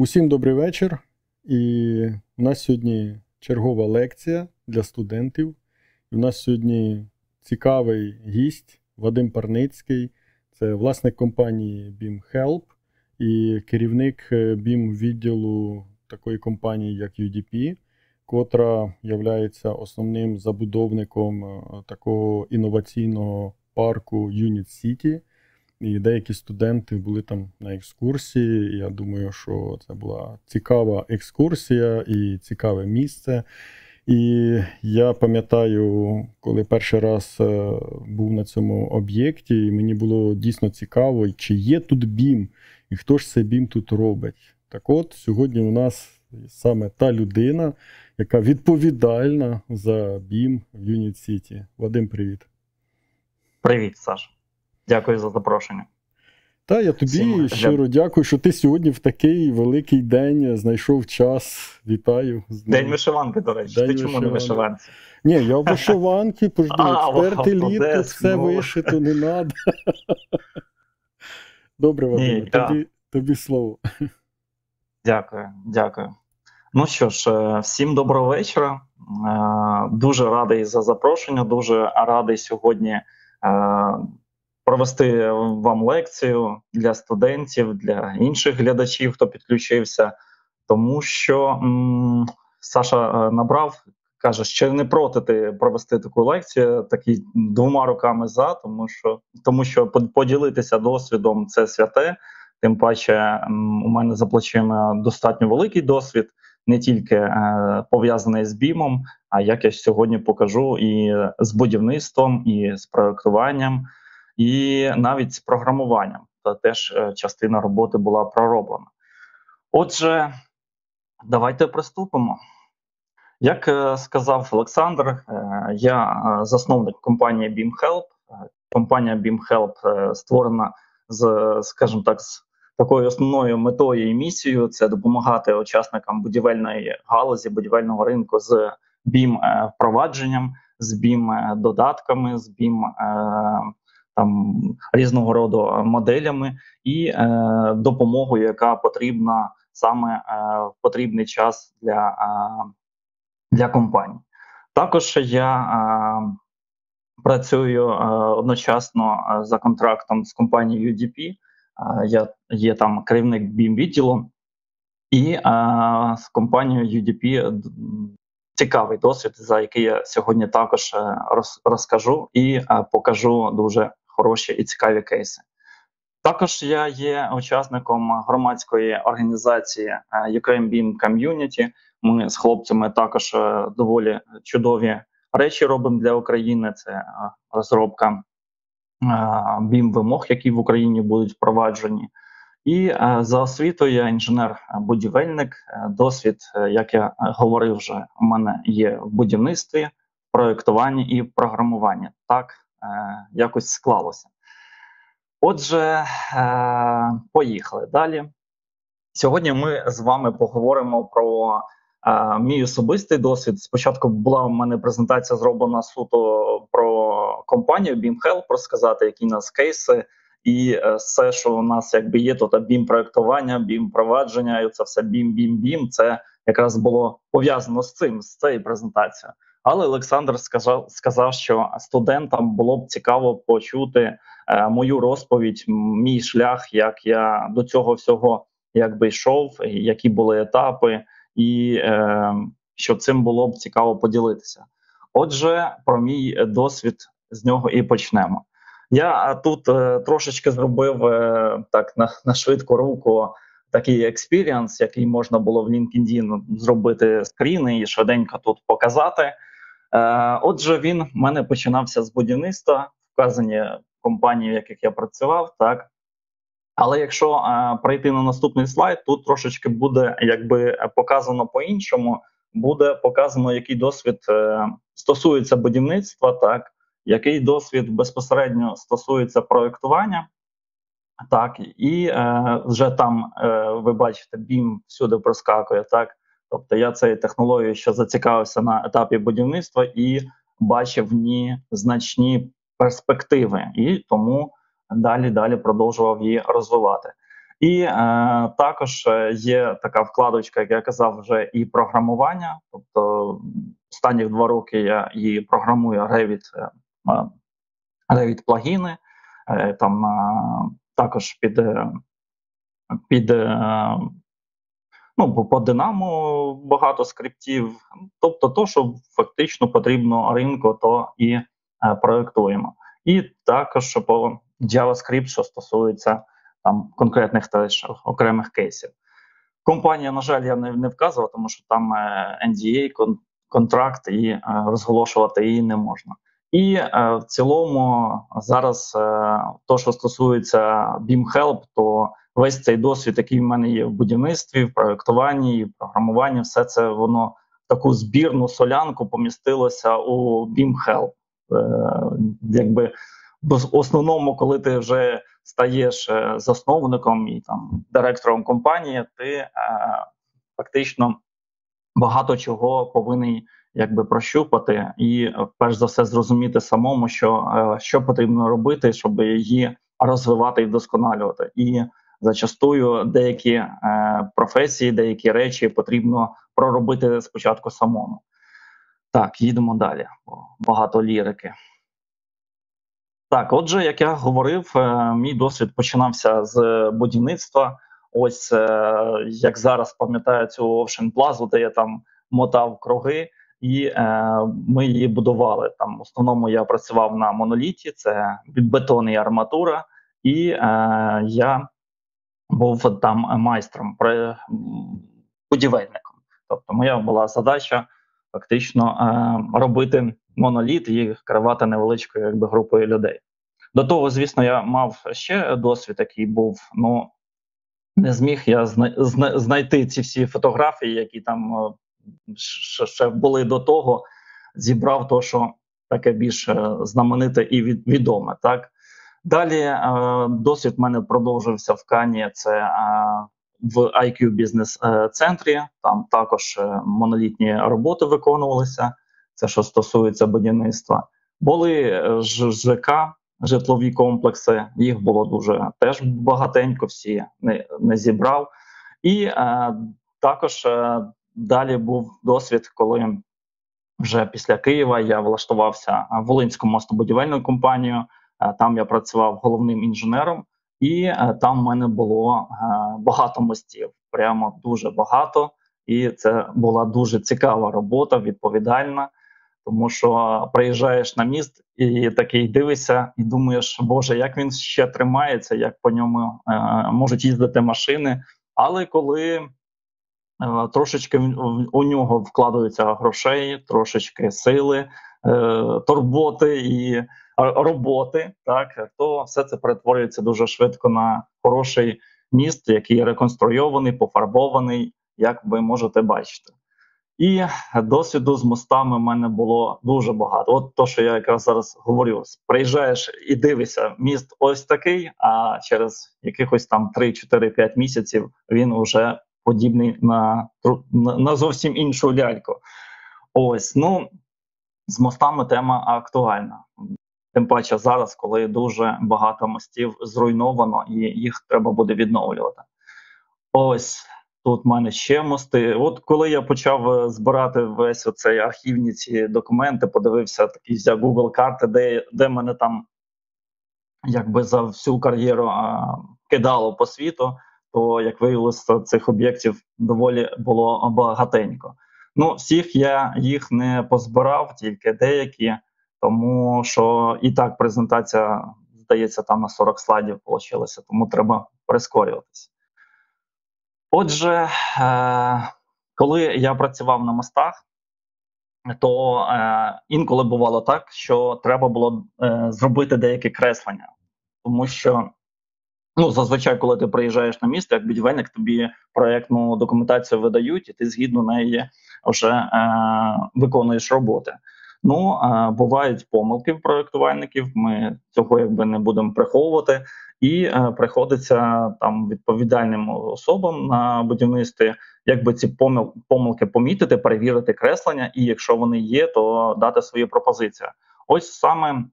Усім добрий вечір. І у нас сьогодні чергова лекція для студентів. І у нас сьогодні цікавий гість Вадим Парницький, це власник компанії BIM і керівник BIM відділу такої компанії, як UDP, котра є основним забудовником е, такого інноваційного парку Unit City. І деякі студенти були там на екскурсії. Я думаю, що це була цікава екскурсія і цікаве місце. І я пам'ятаю, коли перший раз е, був на цьому об'єкті, і мені було дійсно цікаво, чи є тут бім, і хто ж цей бім тут робить. Так от, сьогодні у нас саме та людина, яка відповідальна за бім в Юніт Сіті. Вадим, привіт. Привіт, Саш. Дякую за запрошення. Та я тобі Всім щиро для... дякую, що ти сьогодні в такий великий день знайшов час. Вітаю. День вишиванки, до речі. День ти чому не вишиванці? Ні, я в вишиванці, пожди, експерти літ, тут все ну. вишито, не треба. Добре, Вадим, тобі, тобі слово. Дякую, дякую. Ну що ж, е, всім доброго вечора. Е, дуже радий за запрошення, дуже радий сьогодні. Провести вам лекцію для студентів, для інших глядачів, хто підключився, тому що м, Саша е, набрав, каже, що не проти ти провести таку лекцію, такі двома руками за, тому що тому що поділитися досвідом це святе. Тим паче, у мене за плечима достатньо великий досвід. Не тільки е, пов'язаний з бімом, а як я сьогодні покажу і з будівництвом, і з проектуванням, і навіть з програмуванням. Та теж е, частина роботи була пророблена. Отже, давайте приступимо. Як е, сказав Олександр, е, я засновник компанії BeamHelp. Компанія BeamHelp створена з, скажімо так, з такою основною метою і місією це допомагати учасникам будівельної галузі, будівельного ринку з BIM впровадженням, з BIM додатками, з BIM там різного роду е, моделями і е, допомогою, яка потрібна саме е, в потрібний час для, е, для компаній. Також я е, працюю е, одночасно за контрактом з компанією UDP. Я є там керівник BIM відділу, і е, з компанією UDP цікавий досвід, за який я сьогодні також роз, розкажу і покажу дуже хороші і цікаві кейси. Також я є учасником громадської організації е, Ukraine BIM Community. Ми з хлопцями також е, доволі чудові речі робимо для України. Це е, розробка BIM вимог, які в Україні будуть впроваджені. І за освітою я інженер-будівельник. Досвід, як я говорив, вже у мене є в будівництві, проєктуванні і програмуванні. Так якось склалося. Отже, е, поїхали далі. Сьогодні ми з вами поговоримо про е, мій особистий досвід. Спочатку була у мене презентація зроблена суто про компанію BIMHelp, розказати, які у нас кейси, і все, що у нас якби є, то BIM проектування, BIM провадження, і це все BIM, Це якраз було пов'язано з цим, з цією презентацією. Але Олександр сказав, сказав, що студентам було б цікаво почути е, мою розповідь, мій шлях, як я до цього всього якби йшов, які були етапи, і е, що цим було б цікаво поділитися. Отже, про мій досвід з нього і почнемо. Я тут е, трошечки зробив е, так на, на швидку руку. Такий experience, який можна було в LinkedIn зробити скріни і швиденько тут показати. Е, отже, він в мене починався з будівництва, вказані компанії, в яких я працював, так. Але якщо е, пройти на наступний слайд, тут трошечки буде якби показано по-іншому, буде показано, який досвід е, стосується будівництва, так, який досвід безпосередньо стосується проєктування. Так, і е, вже там е, ви бачите, бім всюди проскакує так. Тобто я цією технологією ще зацікавився на етапі будівництва і бачив в ній значні перспективи, і тому далі далі продовжував її розвивати. І е, також е, є така вкладочка, як я казав, вже і програмування. Тобто останні два роки я і програмую Revit, е, Revit плагіни, е, там е, також під під ну, по Динамо багато скриптів. Тобто, то, що фактично потрібно ринку, то і проєктуємо. І також по JavaScript, що стосується там конкретних теж окремих кейсів. Компанія, на жаль, я не не вказував, тому що там е, NDA, кон, контракт і е, розголошувати її не можна. І е, в цілому зараз е, то, що стосується BeamHelp, то весь цей досвід, який в мене є в будівництві, в проєктуванні і в програмуванні, все це воно таку збірну солянку помістилося у BeamHelp. Е, якби в основному, коли ти вже стаєш е, засновником і там директором компанії, ти е, фактично багато чого повинен якби прощупати, і перш за все зрозуміти самому, що що потрібно робити, щоб її розвивати і вдосконалювати. І зачастую деякі е, професії, деякі речі потрібно проробити спочатку самому. Так, їдемо далі. Багато лірики. Так, отже, як я говорив, е, мій досвід починався з будівництва. Ось е, як зараз пам'ятаю цю Ocean Plaza, де я там мотав круги, і е, ми її будували. Там в основному я працював на моноліті, це бетон і арматура, і е, я був там майстром будівельником. Тобто, моя була задача фактично е, робити моноліт і керувати невеличкою якби групою людей. До того, звісно, я мав ще досвід, який був. Ну не зміг я знайти ці всі фотографії, які там е, ще були до того. Зібрав то, що таке більш е, знамените і відоме. Так далі е, досвід в мене продовжився в Кані. Це в IQ бізнес центрі. Там також монолітні роботи виконувалися. Це що стосується будівництва, були ЖК, житлові комплекси. Їх було дуже теж багатенько, всі не не зібрав. І е, також е, далі був досвід, коли вже після Києва я влаштувався в Волинську мостобудівельну компанію. Е, там я працював головним інженером, і е, там в мене було е, багато мостів, прямо дуже багато. І це була дуже цікава робота, відповідальна. Тому що приїжджаєш на міст і такий дивишся, і думаєш, Боже, як він ще тримається, як по ньому можуть їздити машини. Але коли е, трошечки у нього вкладаються грошей, трошечки сили, турботи і роботи, так то все це перетворюється дуже швидко на хороший міст, який реконструйований, пофарбований, як ви можете бачити. І досвіду з мостами в мене було дуже багато. От то, що я якраз зараз говорю: приїжджаєш і дивишся, міст ось такий. А через якихось там 3-4-5 місяців він вже подібний на, на зовсім іншу ляльку. Ось ну з мостами тема актуальна. Тим паче зараз, коли дуже багато мостів зруйновано, і їх треба буде відновлювати. Ось Тут в мене ще мости. От коли я почав е, збирати весь оцей архівні ці документи, подивився такі взяв Google карти, де де мене там якби за всю кар'єру а, кидало по світу, то як виявилося, цих об'єктів доволі було багатенько. Ну, всіх я їх не позбирав, тільки деякі, тому що і так презентація здається там на 40 слайдів вийшла, тому треба прискорюватися. Отже, е, коли я працював на мостах, то е, інколи бувало так, що треба було е, зробити деякі креслення, тому що ну, зазвичай, коли ти приїжджаєш на місто, як будівельник, тобі проєктну документацію видають, і ти згідно неї вже е, виконуєш роботи. Ну е, бувають помилки в проєктувальників. Ми цього якби не будемо приховувати і е, приходиться там відповідальним особам на будівництві, якби ці помил, помилки помітити, перевірити креслення, і якщо вони є, то дати свої пропозиції. Ось саме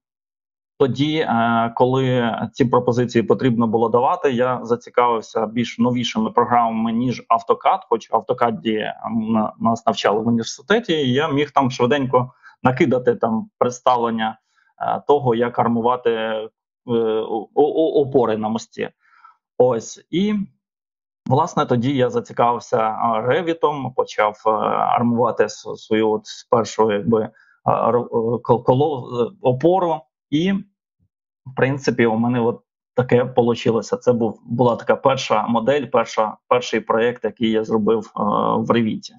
тоді, е, коли ці пропозиції потрібно було давати, я зацікавився більш новішими програмами ніж автокад, хоч автокаді нас навчали в університеті. і Я міг там швиденько накидати там представлення е, того, як армувати е, опори на мості. Ось і власне тоді я зацікавився ревітом, почав армувати свою от першу якби коло опору. І, в принципі, у мене от таке вийшло. Це був була така перша модель, перша, перший проєкт, який я зробив е, в Ревіті.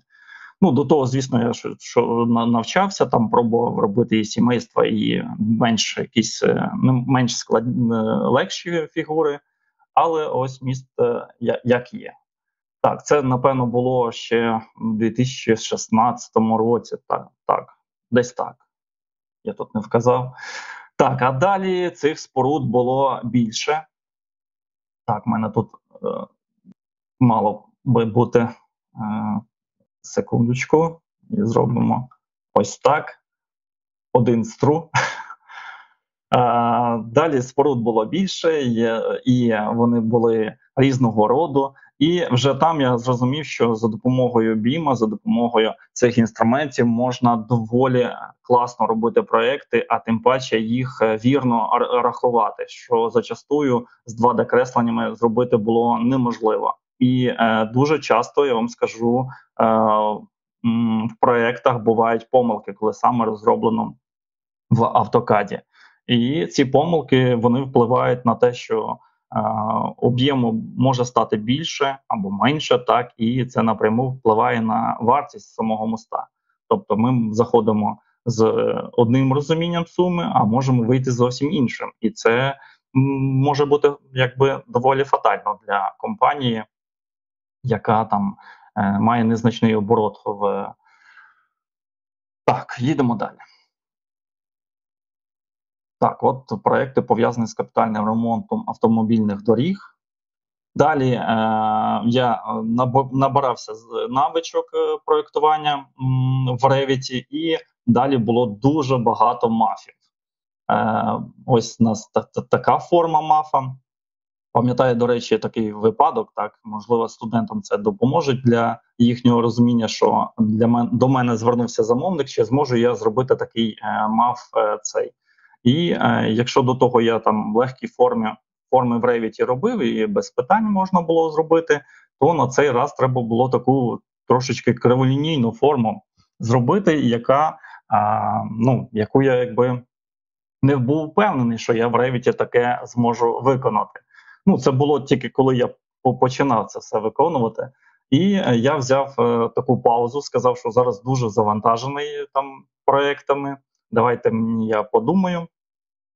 Ну, до того, звісно, я що, що навчався, там пробував робити і сімейства, і менш якісь е, менш складні е, легші фігури, але ось міст е, як є. Так, це напевно було ще в 2016 році. Так, так, десь так. Я тут не вказав. Так, а далі цих споруд було більше. Так, в мене тут е, мало би бути е, секундочку, і зробимо ось так. Один стру. Е, далі споруд було більше, і вони були різного роду. І вже там я зрозумів, що за допомогою біма, за допомогою цих інструментів можна доволі класно робити проекти, а тим паче їх е, вірно рахувати. Що зачастую з 2D-кресленнями зробити було неможливо, і е, дуже часто я вам скажу е, в проектах бувають помилки, коли саме розроблено в автокаді, і ці помилки вони впливають на те, що об'єму може стати більше або менше, так і це напряму впливає на вартість самого моста. Тобто, ми заходимо з одним розумінням суми, а можемо вийти зовсім іншим, і це може бути якби доволі фатально для компанії, яка там е, має незначний оборот в так, їдемо далі. Так, от проекти пов'язані з капітальним ремонтом автомобільних доріг. Далі е, я набирався з навичок е, проєктування в Revit, і далі було дуже багато мафів. Е, Ось у нас та, та, така форма мафа. Пам'ятаю, до речі, такий випадок. Так, можливо, студентам це допоможе для їхнього розуміння, що для мен до мене звернувся замовник, чи зможу я зробити такий е, маф е, цей. І е, якщо до того я там в легкій формі форми в Revit робив і без питань можна було зробити, то на цей раз треба було таку трошечки криволінійну форму зробити, яка а, ну, яку я якби не був впевнений, що я в Revit таке зможу виконати. Ну, це було тільки коли я починав це все виконувати. І е, я взяв е, таку паузу, сказав, що зараз дуже завантажений там проектами. Давайте мені я подумаю.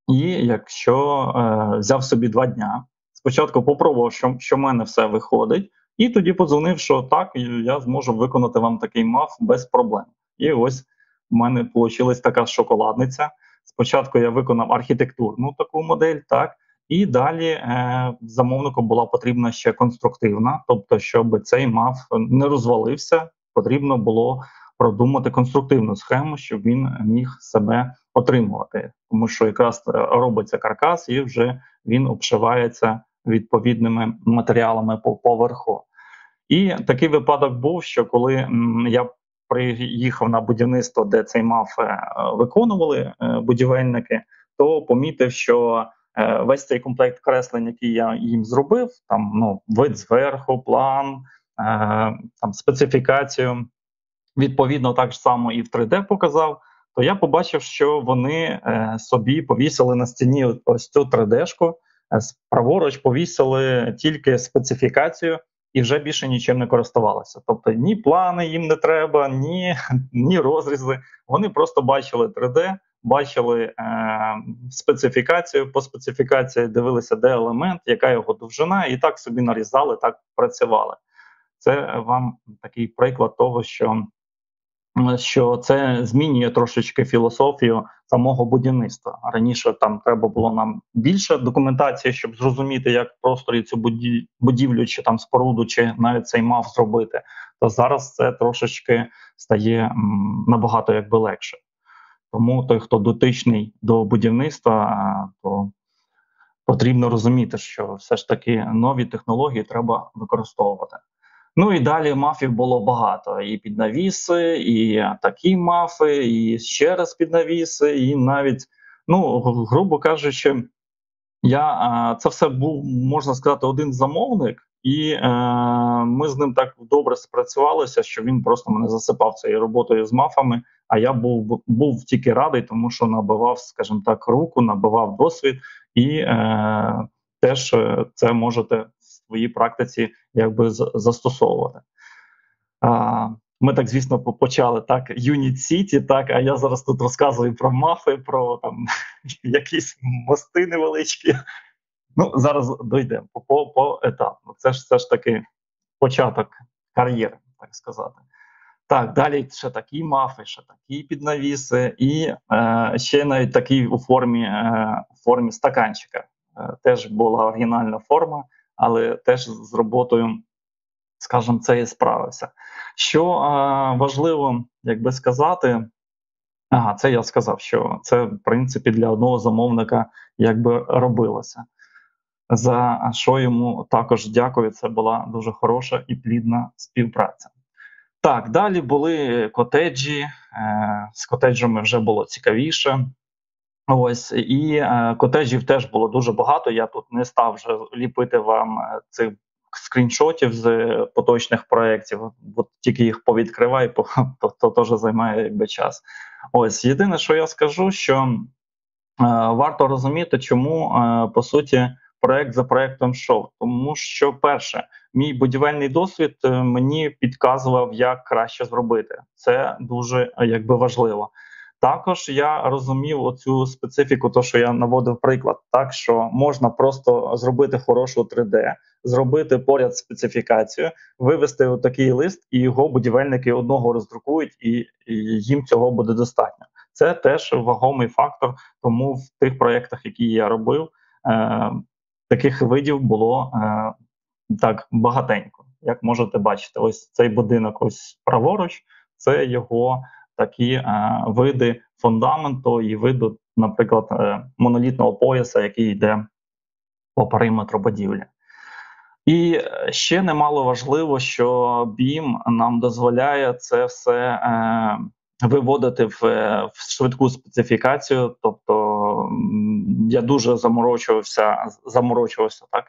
І якщо е, взяв собі два дня, спочатку попробував, що що в мене все виходить, і тоді подзвонив, що так, я зможу виконати вам такий маф без проблем. І ось в мене вийшла така шоколадниця. Спочатку я виконав архітектурну таку модель, так, і далі е, замовнику була потрібна ще конструктивна, тобто, щоб цей маф не розвалився, потрібно було продумати конструктивну схему, щоб він міг себе отримувати, тому що якраз робиться каркас, і вже він обшивається відповідними матеріалами по поверху. І такий випадок був, що коли я приїхав на будівництво, де цей МАФ е, виконували е, будівельники, то помітив, що е, весь цей комплект креслень, який я їм зробив, там ну вид зверху, план, там специфікацію, відповідно так само і в 3D показав то я побачив, що вони е, собі повісили на стіні ось цю 3D-шку, е, праворуч повісили тільки специфікацію і вже більше нічим не користувалися. Тобто ні плани їм не треба, ні ні розрізи. Вони просто бачили 3D, бачили е, специфікацію по специфікації, дивилися, де елемент, яка його довжина, і так собі нарізали, так працювали. Це вам такий приклад того, що що це змінює трошечки філософію самого будівництва. Раніше там треба було нам більше документації, щоб зрозуміти, як в просторі цю будівлю, чи там споруду, чи навіть цей мав зробити. То зараз це трошечки стає набагато якби легше. Тому той, хто дотичний до будівництва, то потрібно розуміти, що все ж таки нові технології треба використовувати. Ну і далі мафів було багато: і під навіси, і такі мафи, і ще раз під навіси, і навіть, ну грубо кажучи, я це все був можна сказати один замовник, і е, ми з ним так добре спрацювалися, що він просто мене засипав цією роботою з мафами. А я був був тільки радий, тому що набивав, скажімо так, руку, набивав досвід, і е, теж е, це можете своїй практиці якби застосовувати. А, Ми так, звісно, почали так Юніт Сіті, так, а я зараз тут розказую про мафи, про там якісь мости невеличкі. Ну, зараз дійдемо по по, етапу. Це ж все ж таки початок кар'єри, так сказати. Так, далі ще такі мафи, ще такі піднавіси, і е, ще навіть такі у формі е, формі стаканчика. Е, теж була оригінальна форма, але теж з роботою, скажімо, це і справився. Що е, важливо, як би сказати, ага, це я сказав, що це в принципі для одного замовника якби робилося за що йому також дякую. Це була дуже хороша і плідна співпраця. Так, далі були котеджі. Е, з котеджами вже було цікавіше. Ось і е, котеджів теж було дуже багато. Я тут не став вже ліпити вам е, цих скріншотів з поточних проєктів. От тільки їх повідкривай, то, теж займає якби час. Ось єдине, що я скажу, що е, варто розуміти, чому е, по суті проект за проектом йшов. Тому що, перше, мій будівельний досвід е, мені підказував, як краще зробити. Це дуже е, якби важливо. Також я розумів оцю специфіку, то що я наводив приклад, так що можна просто зробити хорошу 3D, зробити поряд специфікацію, вивести такий лист, і його будівельники одного роздрукують, і, і їм цього буде достатньо. Це теж вагомий фактор. Тому в тих проєктах, які я робив, е, таких видів було е, так багатенько. Як можете бачити, ось цей будинок, ось праворуч, це його такі е, види фундаменту і виду, наприклад, е, монолітного пояса, який йде по периметру будівлі. І ще немало важливо, що BIM нам дозволяє це все е, виводити в, в швидку специфікацію. Тобто я дуже заморочувався, заморочувався так,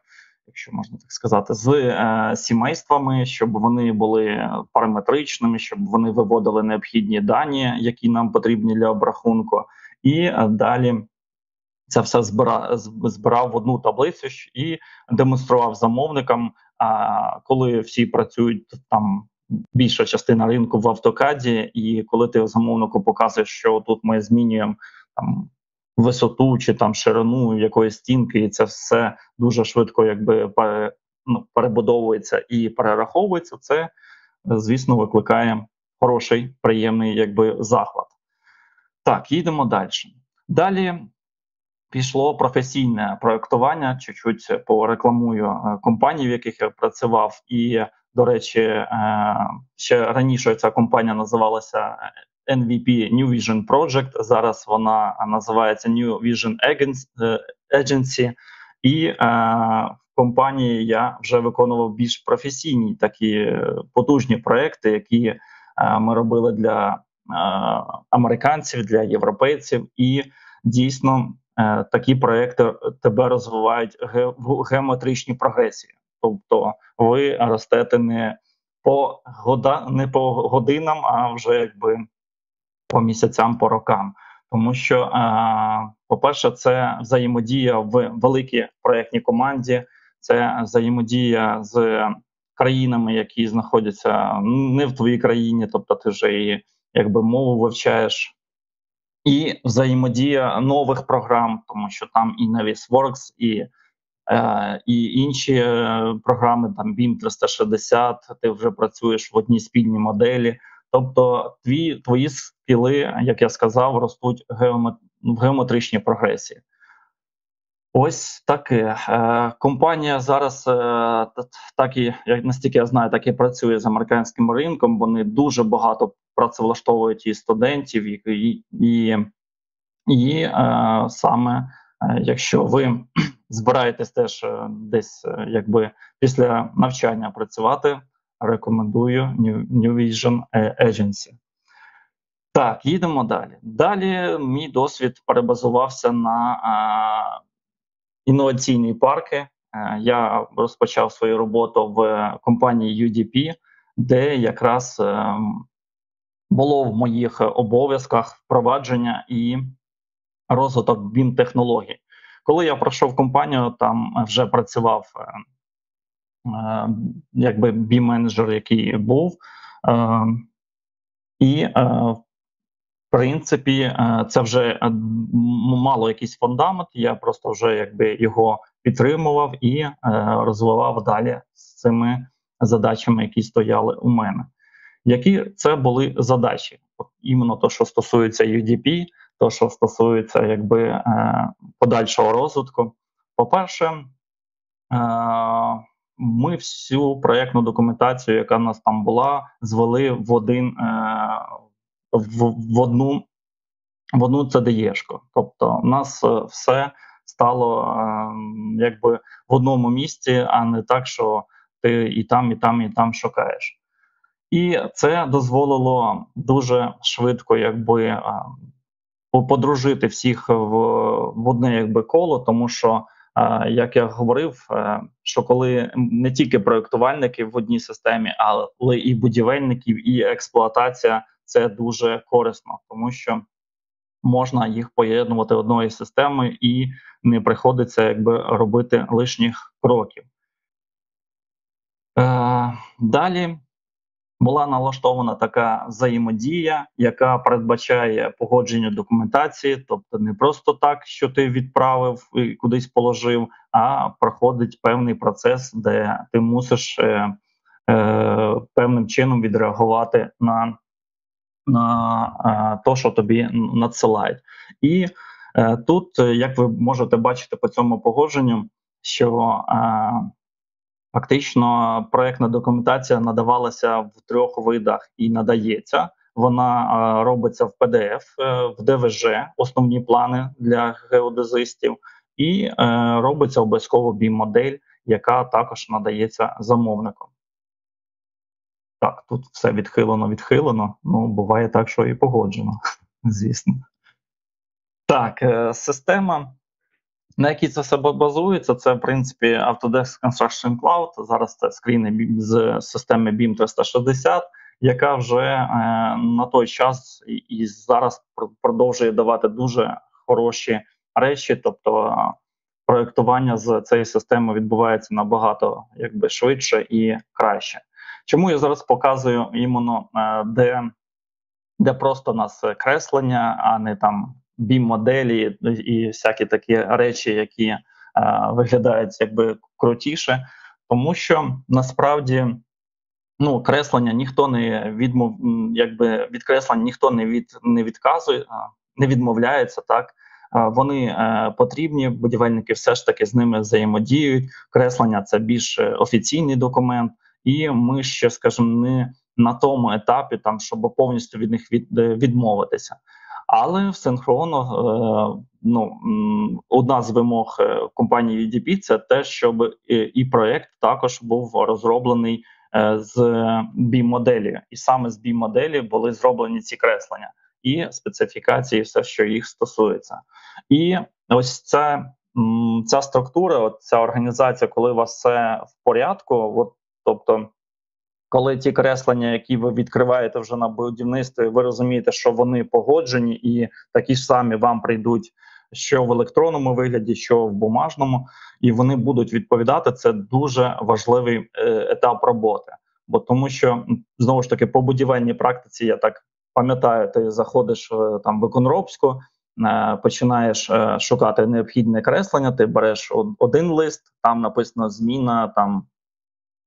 якщо можна так сказати, з е, сімействами, щоб вони були параметричними, щоб вони виводили необхідні дані, які нам потрібні для обрахунку, і е, далі. Це все збирав, збирав в одну таблицю і демонстрував замовникам. А коли всі працюють там більша частина ринку в автокаді, і коли ти замовнику показуєш, що тут ми змінюємо там висоту чи там ширину якоїсь стінки, і це все дуже швидко, якби ну, перебудовується і перераховується. Це звісно викликає хороший, приємний якби захват. Так, їдемо далі. Далі пішло професійне проектування. Чуть-чуть порекламую е, компанії, в яких я працював, і до речі, е, ще раніше ця компанія називалася NVP New Vision Project. Зараз вона називається New Vision Agency. і е, в компанії я вже виконував більш професійні такі потужні проекти, які е, ми робили для американців, для європейців, і дійсно такі проекти тебе розвивають в геометричній прогресії. Тобто ви ростете не по года, не по годинам, а вже якби по місяцям, по рокам. Тому що, е, по-перше, це взаємодія в великій проєктній команді, це взаємодія з країнами, які знаходяться не в твоїй країні, тобто ти вже і якби мову вивчаєш. І взаємодія нових програм, тому що там і Navisworks, і Е, і інші е, програми, там BIM 360, ти вже працюєш в одній спільній моделі. Тобто, твій твої скіли, як я сказав, ростуть в геометричній прогресії. Ось таке. Е, компанія зараз так і як настільки я знаю, так і працює з американським ринком. Вони дуже багато працевлаштовують і студентів, і, і І е, саме е, якщо ви збираєтесь теж е, десь е, якби після навчання працювати, рекомендую New, Vision Agency. Так, їдемо далі. Далі мій досвід перебазувався на е, інноваційні парки. Е, я розпочав свою роботу в компанії UDP, де якраз е, було в моїх обов'язках впровадження і розвиток бім технологій. Коли я пройшов компанію, там вже працював е, е, якби бім менеджер який був. Е, і в принципі, е, це вже е, мало якийсь фундамент. Я просто вже якби його підтримував і е, розвивав далі з цими задачами, які стояли у мене. Які це були задачі? Іменно то, що стосується UDP, то що стосується якби подальшого розвитку. По-перше, ми всю проєктну документацію, яка в нас там була, звели в один в, в одну в одну ЦДЄшку. Тобто, у нас е, все стало е, якби в одному місці, а не так, що ти і там, і там, і там шукаєш. І це дозволило дуже швидко, якби е, подружити всіх в в одне якби коло, тому що, як я говорив, що коли не тільки проєктувальники в одній системі, але і будівельників, і експлуатація це дуже корисно, тому що можна їх поєднувати одною системою і не приходиться якби робити лишніх кроків. Е, Далі була налаштована така взаємодія, яка передбачає погодження документації, тобто не просто так, що ти відправив і кудись положив, а проходить певний процес, де ти мусиш е, е, певним чином відреагувати на на е, то, що тобі надсилають. І е, тут, е, як ви можете бачити по цьому погодженню, що фактично проектна документація надавалася в трьох видах і надається. Вона робиться в PDF, в ДВЖ, основні плани для геодезистів, і робиться обов'язково бім-модель, яка також надається замовником. Так, тут все відхилено, відхилено. Ну, буває так, що і погоджено, звісно. Так, е, система, на якій це все базується, це, в принципі, Autodesk Construction Cloud. Зараз це скріни з системи BIM 360, яка вже е, на той час і, і зараз продовжує давати дуже хороші речі. Тобто проєктування з цієї системи відбувається набагато якби швидше і краще. Чому я зараз показую іменно е, де де просто у нас креслення, а не там бім-моделі і всякі такі речі, які е, виглядають якби крутіше, тому що насправді ну, креслення ніхто не відмов, якби від креслень ніхто не від не відказує, не відмовляється так. Вони е, потрібні, будівельники все ж таки з ними взаємодіють. Креслення це більш офіційний документ і ми ще, скажімо, не на тому етапі, там щоб повністю від них від, відмовитися. Але синхронно е, ну одна з вимог е, компанії UDP – це те, щоб і, і проект також був розроблений е, з bim моделі і саме з bim моделі були зроблені ці креслення і специфікації, все, що їх стосується, і ось це. Ця структура, ця організація, коли у вас все в порядку, от Тобто, коли ті креслення, які ви відкриваєте вже на будівництві, ви розумієте, що вони погоджені, і такі ж самі вам прийдуть що в електронному вигляді, що в бумажному, і вони будуть відповідати. Це дуже важливий е, етап роботи. Бо тому, що знову ж таки по будівельній практиці, я так пам'ятаю, ти заходиш е, там в Еконробську, е, починаєш шукати необхідне креслення. Ти береш один лист, там написано зміна там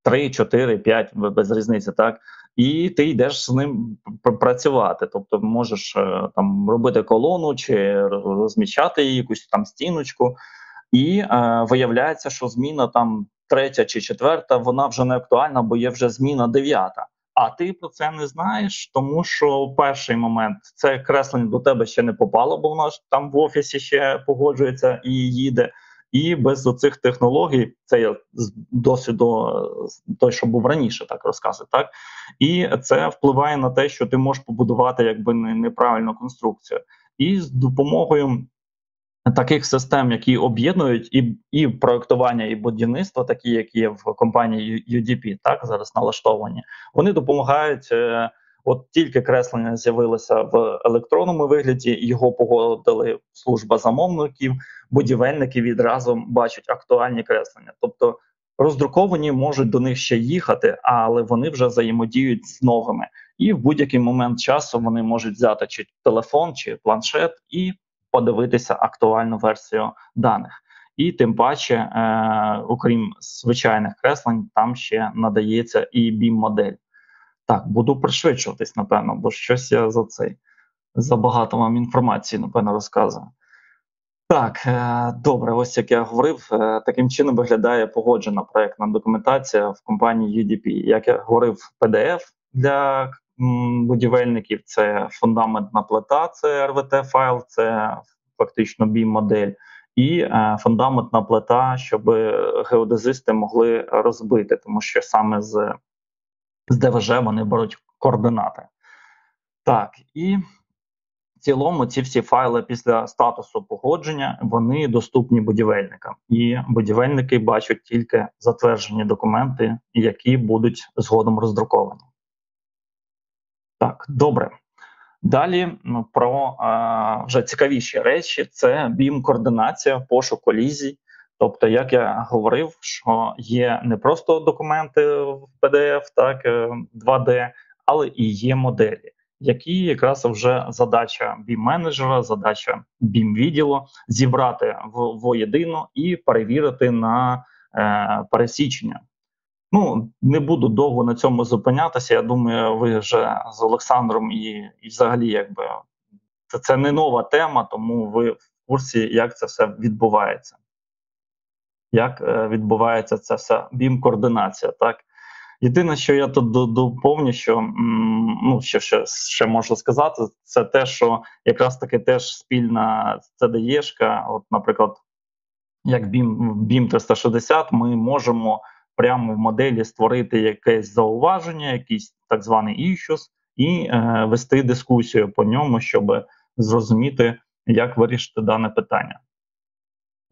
3, 4, 5, без різниці, так і ти йдеш з ним працювати. Тобто, можеш е, там робити колону чи розміщати її, якусь там стіночку, і е, виявляється, що зміна там третя чи четверта, вона вже не актуальна, бо є вже зміна дев'ята. А ти про це не знаєш, тому що перший момент це креслення до тебе ще не попало, бо воно ж там в офісі ще погоджується і їде. І без оцих технологій, це я з досвіду той, що був раніше, так розказую, так і це впливає на те, що ти можеш побудувати якби неправильну конструкцію, і з допомогою таких систем, які об'єднують і і проектування, і будівництво, такі як є в компанії UDP, так зараз налаштовані, вони допомагають. От тільки креслення з'явилося в електронному вигляді, його погодили служба замовників, будівельники відразу бачать актуальні креслення. Тобто роздруковані можуть до них ще їхати, але вони вже взаємодіють з новими. І в будь-який момент часу вони можуть взяти чи телефон, чи планшет і подивитися актуальну версію даних. І тим паче, е, окрім звичайних креслень, там ще надається і бім модель. Так, буду пришвидшуватись, напевно, бо щось я за цей забагато вам інформації, напевно, розказую. Так, е, добре, ось як я говорив, е, таким чином виглядає погоджена проєктна документація в компанії UDP. Як я говорив, PDF для будівельників це фундаментна плита, це rvt файл, це фактично бім модель, і е, фундаментна плита, щоб геодезисти могли розбити, тому що саме з, з ДВЖ вони беруть координати. Так, і в цілому ці всі файли після статусу погодження вони доступні будівельникам, і будівельники бачать тільки затверджені документи, які будуть згодом роздруковані. Так, добре. Далі ну, про а, вже цікавіші речі: це бім-координація, пошук колізій. Тобто, як я говорив, що є не просто документи в PDF, так 2D, е, але і є моделі, які якраз вже задача бім-менеджера, задача бім-відділу зібрати в воєдину і перевірити на е, пересічення. Ну не буду довго на цьому зупинятися. Я думаю, ви вже з Олександром і і взагалі, якби це це не нова тема, тому ви в курсі, як це все відбувається. Як е, відбувається це все бім-координація, так? Єдине, що я тут доповню, що ну, що ще, ще можу сказати, це те, що якраз таки теж спільна CDE-шка, от, наприклад, як BIM, BIM 360, ми можемо прямо в моделі створити якесь зауваження, якийсь так званий issues, і е, вести дискусію по ньому, щоб зрозуміти, як вирішити дане питання.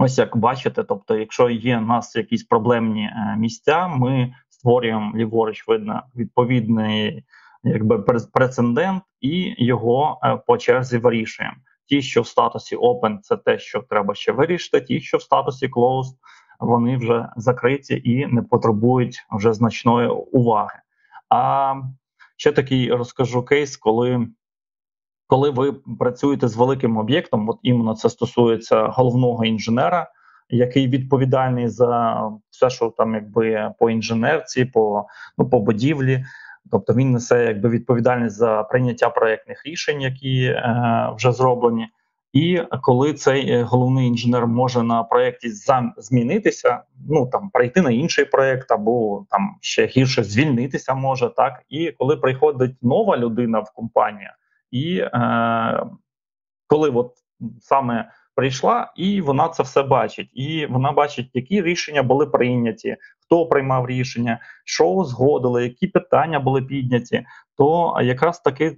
Ось як бачите, тобто, якщо є у нас якісь проблемні е, місця, ми створюємо ліворуч, видно відповідний якби прецедент і його е, по черзі вирішуємо. Ті, що в статусі Open, це те, що треба ще вирішити, ті, що в статусі Closed, вони вже закриті і не потребують вже значної уваги. А ще такий розкажу кейс, коли коли ви працюєте з великим об'єктом, от іменно це стосується головного інженера, який відповідальний за все, що там якби по інженерці, по ну по будівлі. Тобто він несе якби відповідальність за прийняття проектних рішень, які е, вже зроблені. І коли цей е, головний інженер може на проєкті змінитися, ну там прийти на інший проєкт, або там ще гірше звільнитися може, так і коли приходить нова людина в компанію, і е, коли от саме прийшла, і вона це все бачить, і вона бачить, які рішення були прийняті, хто приймав рішення, що узгодили, які питання були підняті. То якраз таки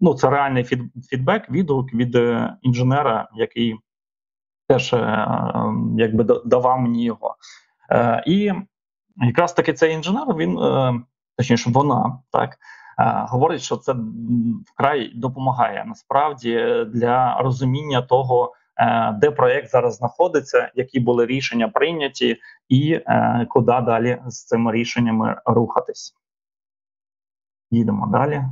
ну це реальний фідбек, відгук від е, інженера, який теж е, якби давав мені його. Е, і якраз таки цей інженер, він точніше, вона так. Говорить, що це вкрай допомагає насправді для розуміння того, Е, де проєкт зараз знаходиться, які були рішення прийняті, і е, куди далі з цими рішеннями рухатись. Їдемо далі.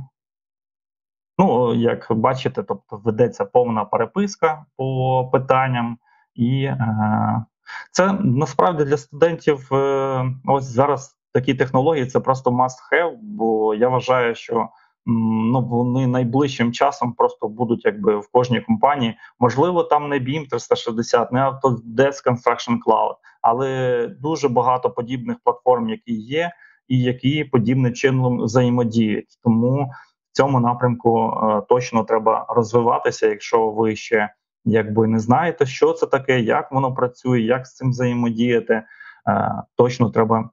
Ну, як бачите, тобто ведеться повна переписка по питанням, і е, це насправді для студентів е, ось зараз такі технології це просто must have, бо я вважаю, що ну вони найближчим часом просто будуть якби в кожній компанії. Можливо, там не BIM 360, не Autodesk Construction Cloud, але дуже багато подібних платформ, які є, і які подібним чином взаємодіють. Тому в цьому напрямку е, точно треба розвиватися, якщо ви ще якби не знаєте, що це таке, як воно працює, як з цим взаємодіяти. Е, точно треба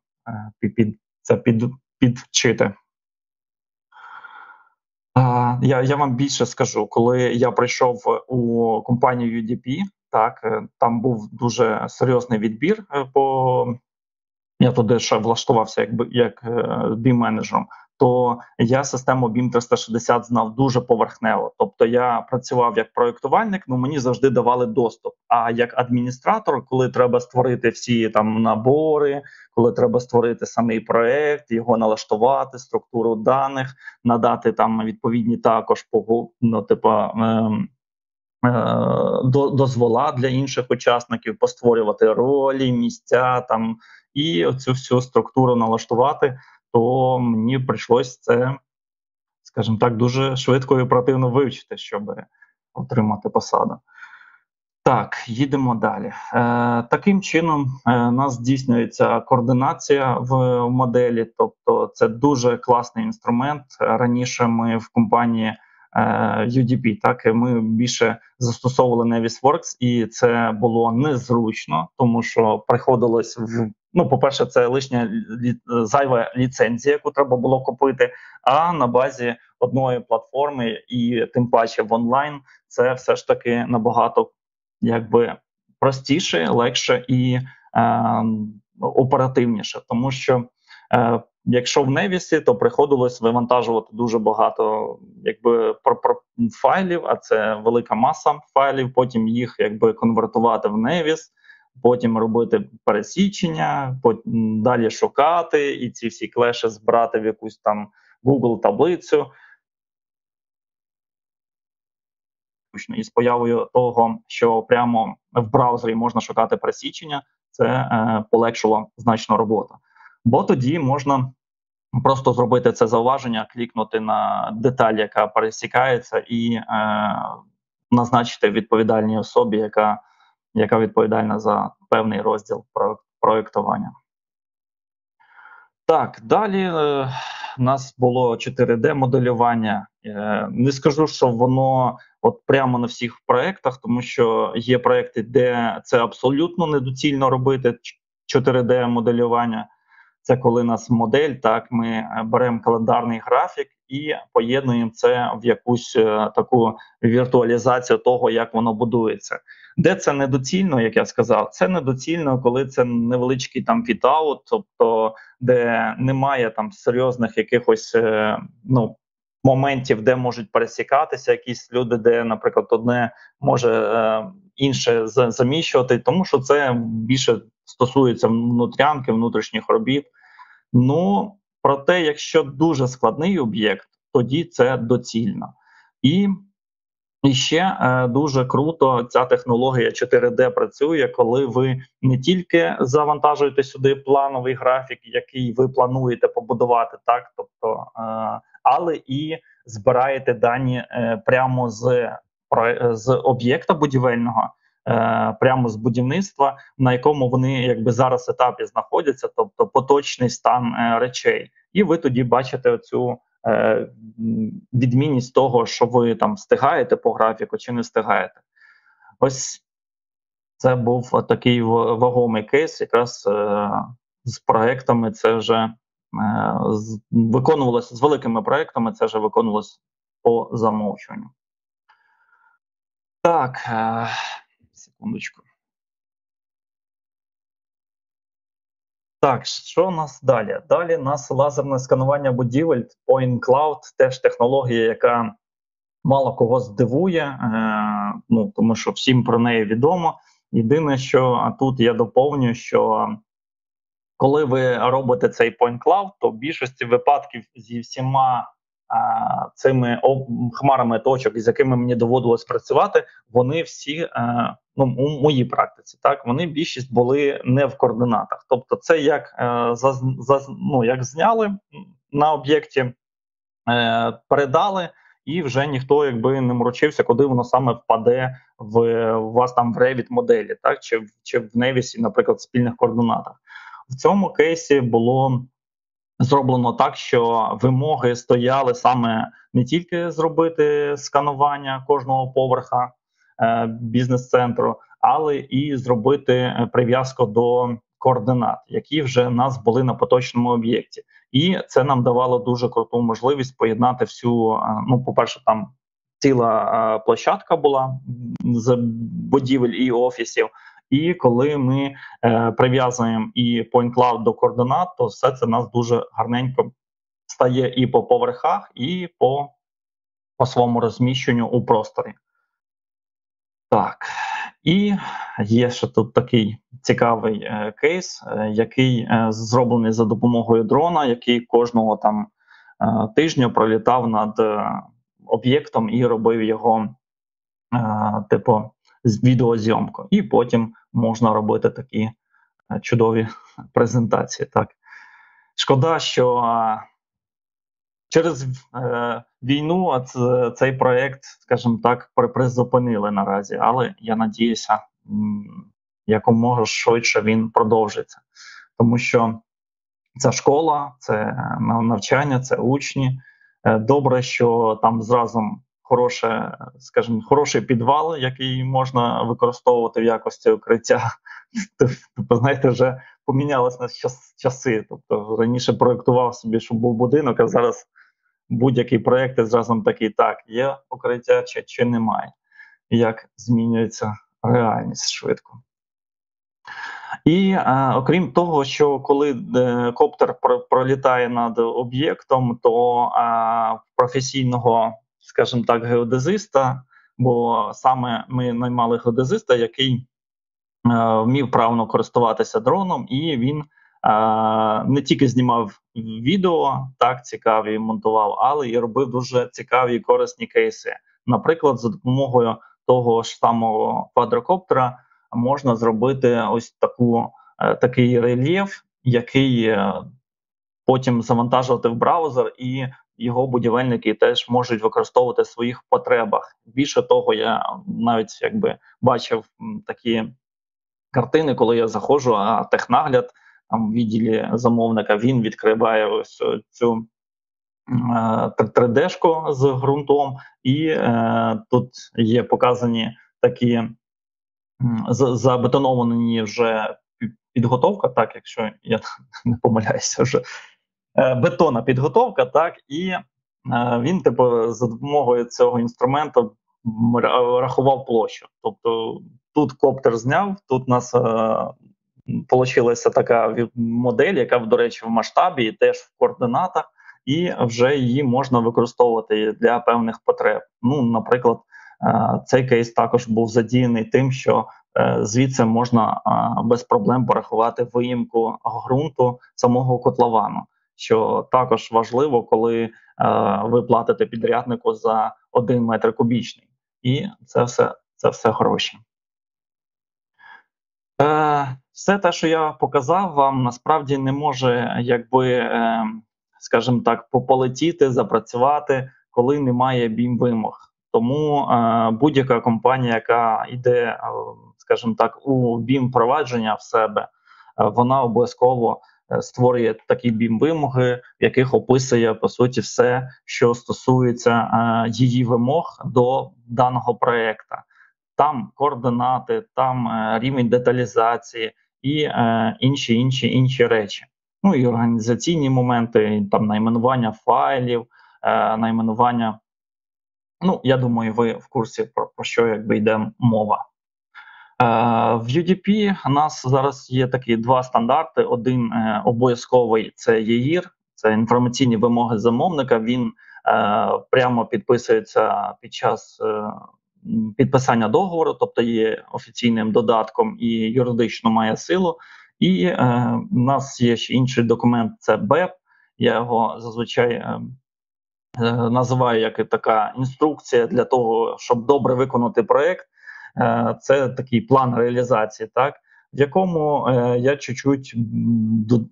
під це під, підвчити. Я я вам більше скажу, коли я прийшов у компанію UDP, так е, там був дуже серйозний відбір. по Я туди ще влаштувався, як як бім менеджером то я систему BIM 360 знав дуже поверхнево. Тобто я працював як проєктувальник, ну мені завжди давали доступ. А як адміністратор, коли треба створити всі там набори, коли треба створити самий проект, його налаштувати, структуру даних, надати там відповідні також ну, типу, ем, е, дозвола для інших учасників, постворювати ролі, місця там і оцю всю структуру налаштувати то мені прийшлось це, скажімо так, дуже швидко і оперативно вивчити, щоб отримати посаду. Так, їдемо далі. Е, Таким чином, е, нас здійснюється координація в моделі, тобто це дуже класний інструмент. Раніше ми в компанії UDP, так ми більше застосовували Navisworks, і це було незручно, тому що приходилось в Ну, по-перше, це лишня зайва ліцензія, яку треба було купити. А на базі одної платформи, і тим паче в онлайн, це все ж таки набагато якби простіше, легше і е, оперативніше, тому що. Якщо в Невісі, то приходилось вивантажувати дуже багато якби файлів, а це велика маса файлів. Потім їх якби конвертувати в Невіс, потім робити пересічення, потім далі шукати і ці всі клеші збирати в якусь там Google таблицю. І з появою того, що прямо в браузері можна шукати пересічення, це е, полегшило значно роботу. Бо тоді можна просто зробити це зауваження, клікнути на деталь, яка пересікається, і е, назначити відповідальній особі, яка яка відповідальна за певний розділ проєктування. Так, далі е, у нас було 4D-моделювання. Е, не скажу, що воно от прямо на всіх проєктах, тому що є проєкти, де це абсолютно недоцільно робити 4D-моделювання. Це коли нас модель, так ми е, беремо календарний графік і поєднуємо це в якусь е, таку віртуалізацію того, як воно будується. Де це недоцільно, як я сказав, це недоцільно, коли це невеличкий там фітаут, тобто де немає там серйозних якихось е, ну. Моментів, де можуть пересікатися якісь люди, де, наприклад, одне може е, інше заміщувати, тому що це більше стосується внутрянки, внутрішніх робіт. Ну проте, якщо дуже складний об'єкт, тоді це доцільно. І і ще е, дуже круто ця технологія 4D працює, коли ви не тільки завантажуєте сюди плановий графік, який ви плануєте побудувати, так тобто, е, але і збираєте дані е, прямо з з об'єкта будівельного. Е, прямо з будівництва, на якому вони якби зараз етапі знаходяться, тобто поточний стан е, речей, і ви тоді бачите цю е, відмінність того, що ви там встигаєте по графіку чи не встигаєте. Ось це був такий вагомий кейс, якраз з проектами це вже виконувалося з великими проектами, це вже виконувалося по замовчуванню. Так, Секундочку. Так, що у нас далі? Далі у нас лазерне сканування будівель, Point Cloud, теж технологія, яка мало кого здивує, е, ну тому що всім про неї відомо. Єдине, що тут я доповню, що коли ви робите цей Point Cloud, то в більшості випадків зі всіма цими хмарами точок, з якими мені доводилось працювати, вони всі е, ну у моїй практиці, так вони більшість були не в координатах. Тобто, це як е, за, за ну, як зняли на об'єкті, е, передали. І вже ніхто якби не морочився, куди воно саме впаде в у вас там в Revit моделі, так чи чи в Невісі, наприклад, в спільних координатах. В цьому кейсі було зроблено так, що вимоги стояли саме не тільки зробити сканування кожного поверха е, бізнес-центру, але і зробити е, прив'язку до координат, які вже в нас були на поточному об'єкті, і це нам давало дуже круту можливість поєднати всю. Е, ну, по перше, там ціла площадка була з будівель і офісів. І коли ми е, прив'язуємо і point cloud до координат, то все це в нас дуже гарненько стає і по поверхах, і по по своєму розміщенню у просторі. Так, і є ще тут такий цікавий е, кейс, е, який е, зроблений за допомогою дрона, який кожного там е, тижня пролітав над е, об'єктом і робив його, е, типу, відеозйомку. І потім можна робити такі е, чудові презентації. Так, шкода, що е, через е, війну цей проект, скажімо так, призупинили наразі, але я надіюся, якомога швидше він продовжиться, тому що це школа, це навчання, це учні. Добре, що там зразу хороше, скажімо, хороший підвал, який можна використовувати в якості укриття. Тобто, знаєте, вже помінялися на часи. Тобто раніше проєктував собі, щоб був будинок, а зараз будь-який проєкт зразу такий, так, є укриття чи, чи немає. Як змінюється реальність швидко. І е, окрім того, що коли е, коптер пролітає над об'єктом, то е, професійного, скажімо так, геодезиста, бо саме ми наймали геодезиста, який е, вмів правильно користуватися дроном, і він не тільки знімав відео, так цікаві монтував, але і робив дуже цікаві і корисні кейси. Наприклад, за допомогою того ж самого квадрокоптера можна зробити ось таку е, такий рельєф, який е, потім завантажувати в браузер, і його будівельники теж можуть використовувати в своїх потребах. Більше того, я навіть якби бачив такі картини, коли я заходжу, а технагляд там в відділі замовника він відкриває ось цю 3D-шку е, з ґрунтом, і е, тут є показані такі забетоновані вже підготовка, так якщо я не помиляюся, вже бетонна підготовка, так і е, він, типу, за допомогою цього інструменту рахував площу. Тобто тут коптер зняв, тут у нас е, Получилася така модель, яка, до речі, в масштабі і теж в координатах, і вже її можна використовувати для певних потреб. Ну, наприклад, е, цей кейс також був задіяний тим, що е, звідси можна е, без проблем порахувати виїмку ґрунту самого котловану, що також важливо, коли ви платите підряднику за один метр кубічний, і це все це все гроші. Е, Все те, що я показав вам, насправді не може, якби, е, скажімо так, пополетіти, запрацювати, коли немає бім вимог. Тому е, будь-яка компанія, яка йде, е, скажімо так, у бім провадження в себе, е, вона обов'язково е, створює такі бім вимоги, в яких описує по суті все, що стосується е, її вимог до даного проекту там координати, там е, рівень деталізації і е, інші інші інші речі. Ну і організаційні моменти, там найменування файлів, е, найменування. Ну, я думаю, ви в курсі про, про що якби йде мова. Е, в UDP у нас зараз є такі два стандарти: один е, обов'язковий це ЄІР, це інформаційні вимоги замовника. Він е, прямо підписується під час підписання договору, тобто є офіційним додатком і юридично має силу. І е, у нас є ще інший документ: це БЕП. Я його зазвичай називаю як така інструкція для того, щоб добре виконати проект. Е, Це такий план реалізації, так в якому е, я чуть-чуть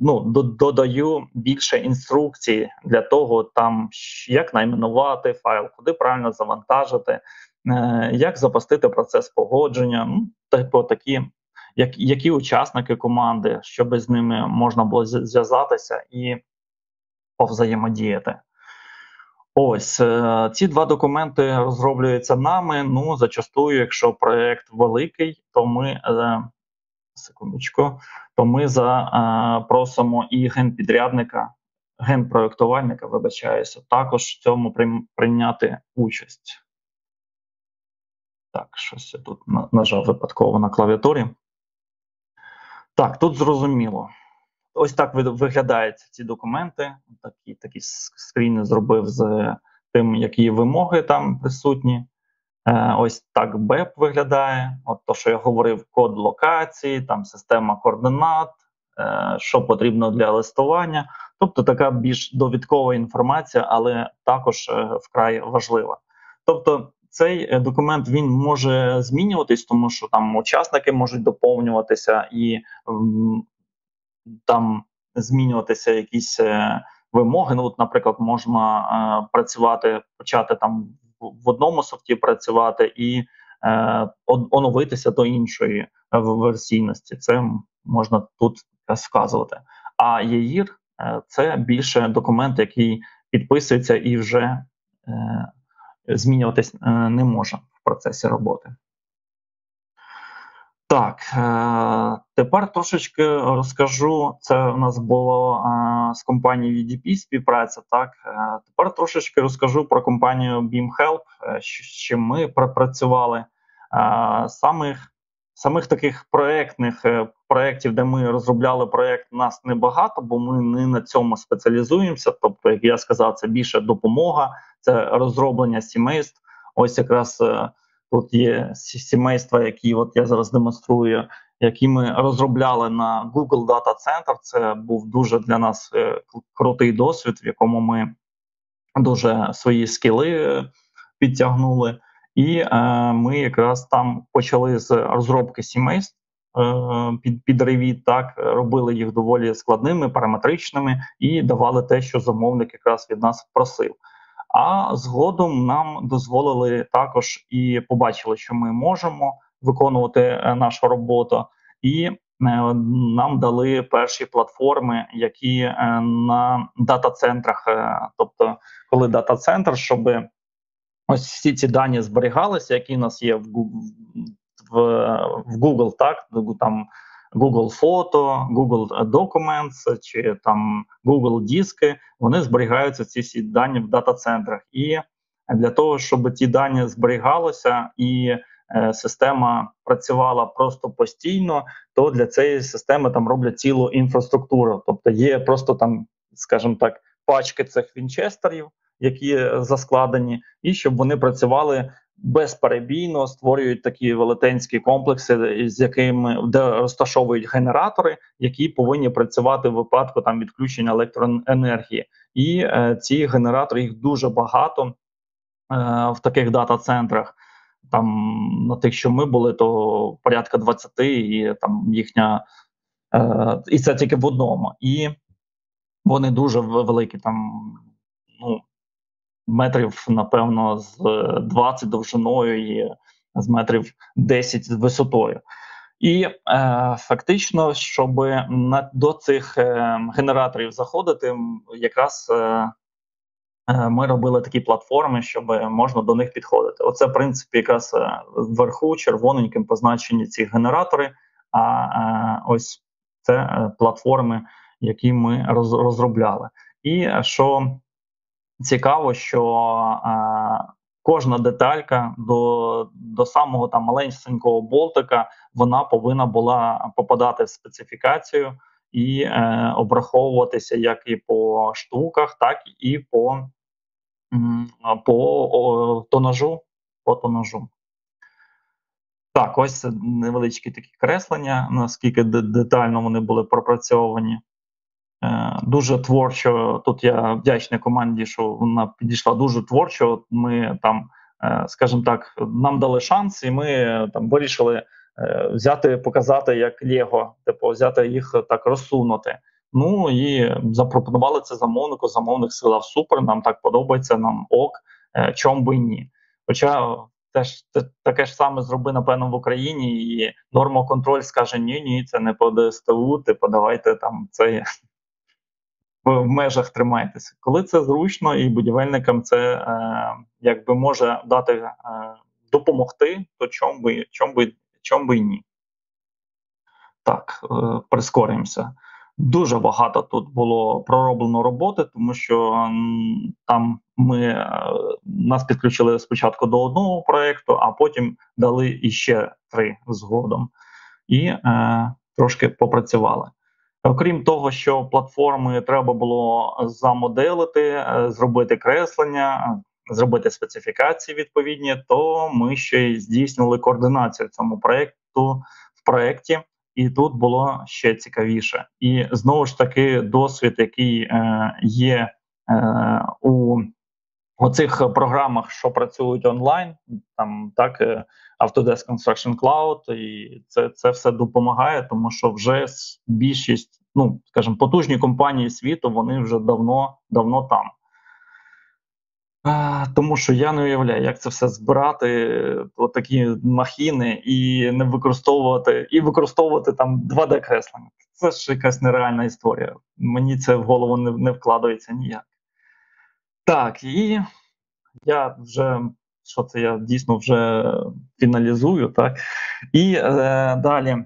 ну, додаю більше інструкцій для того, там як найменувати файл, куди правильно завантажити. Е, як запустити процес погодження, ну, типу такі, як, які учасники команди, щоб з ними можна було зв'язатися і повзаємодіяти. Ось е, ці два документи розроблюються нами. Ну зачастую, якщо проєкт великий, то ми е, секундочку, то ми запросимо і генпідрядника, генпроєктувальника, вибачаюся, також в цьому прийняти участь. Так, щось я тут нажав випадково на клавіатурі. Так, тут зрозуміло. Ось так виглядають ці документи. Такі такі скріни зробив з тим, які вимоги там присутні. Е, ось так БЕП виглядає. От то, що я говорив, код локації, там система координат, е, що потрібно для листування. Тобто така більш довідкова інформація, але також е, вкрай важлива. Тобто, цей документ він може змінюватись, тому що там учасники можуть доповнюватися і там змінюватися якісь е, вимоги. Ну, от, наприклад, можна е, працювати, почати там в одному софті працювати і е, оновитися до іншої версійності. Це можна тут сказувати. А ЄІР це більше документ, який підписується і вже змінюватись не може в процесі роботи. Так, е, тепер трошечки розкажу. Це у нас було е, з компанією VDP співпраця. Так, е, тепер трошечки розкажу про компанію BeamHelp, з чим ми пропрацювали. Самих самих таких проєктних проєктів, де ми розробляли проєкт, нас небагато, бо ми не на цьому спеціалізуємося. Тобто, як я сказав, це більше допомога, це розроблення сімейств. Ось якраз. Тут є сімейства, які от я зараз демонструю, які ми розробляли на Google Data Center. Це був дуже для нас е, крутий досвід, в якому ми дуже свої скіли е, підтягнули. І е, ми якраз там почали з розробки сімейств е, під під Revit, так робили їх доволі складними, параметричними і давали те, що замовник якраз від нас просив. А згодом нам дозволили також і побачили, що ми можемо виконувати е, нашу роботу, і е, нам дали перші платформи, які е, на дата-центрах, тобто, коли дата-центр, щоб ось всі ці дані зберігалися, які у нас є в в, в Google, так? Там Google Фото, Google Documents чи там Google диски, вони зберігаються ці всі дані в дата-центрах. І для того, щоб ті дані зберігалися і е, система працювала просто постійно, то для цієї системи там роблять цілу інфраструктуру. Тобто є просто там, скажімо так, пачки цих вінчестерів, які заскладені, і щоб вони працювали безперебійно створюють такі велетенські комплекси, з якими де розташовують генератори, які повинні працювати в випадку там відключення електроенергії, і е, ці генератори їх дуже багато е, в таких дата-центрах. Там на тих, що ми були, то порядка 20, і там їхня е, і це тільки в одному, і вони дуже великі. Там ну метрів, напевно, з 20 довжиною і з метрів 10 з висотою. І е, фактично, щоб на до цих е, генераторів заходити, якраз е, е ми робили такі платформи, щоб можна до них підходити. Оце в принципі якраз е, вверху червоненьким позначені ці генератори. А е, ось це е, платформи, які ми роз, розробляли. І що цікаво, що е, кожна деталька до до самого там маленького болтика вона повинна була попадати в специфікацію і е, обраховуватися як і по штуках, так і по по о, тонажу. По тонажу. Так, ось невеличкі такі креслення, наскільки детально вони були пропрацьовані. Е, дуже творчо. Тут я вдячний команді, що вона підійшла дуже творчо. Ми там, е, скажімо так, нам дали шанс, і ми там вирішили е, взяти, показати як Лего, типу взяти їх так розсунути. Ну і запропонували це замовнику. Замовник сказав, супер, нам так подобається, нам ок, чом би ні. Хоча теж таке ж саме зроби, напевно, в Україні, і нормоконтроль скаже: ні, ні, це не по ДСТУ, типу, давайте там це в межах тримайтеся. Коли це зручно, і будівельникам це е, якби може дати е, допомогти, то чому би чому би, чому би і ні. Так, е, прискорюємося. Дуже багато тут було пророблено роботи, тому що там ми е, нас підключили спочатку до одного проєкту, а потім дали іще три згодом і е, трошки попрацювали. Окрім того, що платформи треба було замоделити, е, зробити креслення, зробити специфікації відповідні, то ми ще й здійснювали координацію цьому проєкту в проєкті, і тут було ще цікавіше. І знову ж таки, досвід, який е, є е, у оцих програмах, що працюють онлайн, там так е, Autodesk Construction Cloud, і це це все допомагає, тому що вже більшість, ну скажімо, потужні компанії світу, вони вже давно давно там. А, Тому що я не уявляю, як це все збирати, от такі махіни, і не використовувати, і використовувати там 2D-креслення. Це ж якась нереальна історія. Мені це в голову не, не вкладається ніяк. Так, і я вже що це я дійсно вже фіналізую, так і е, далі.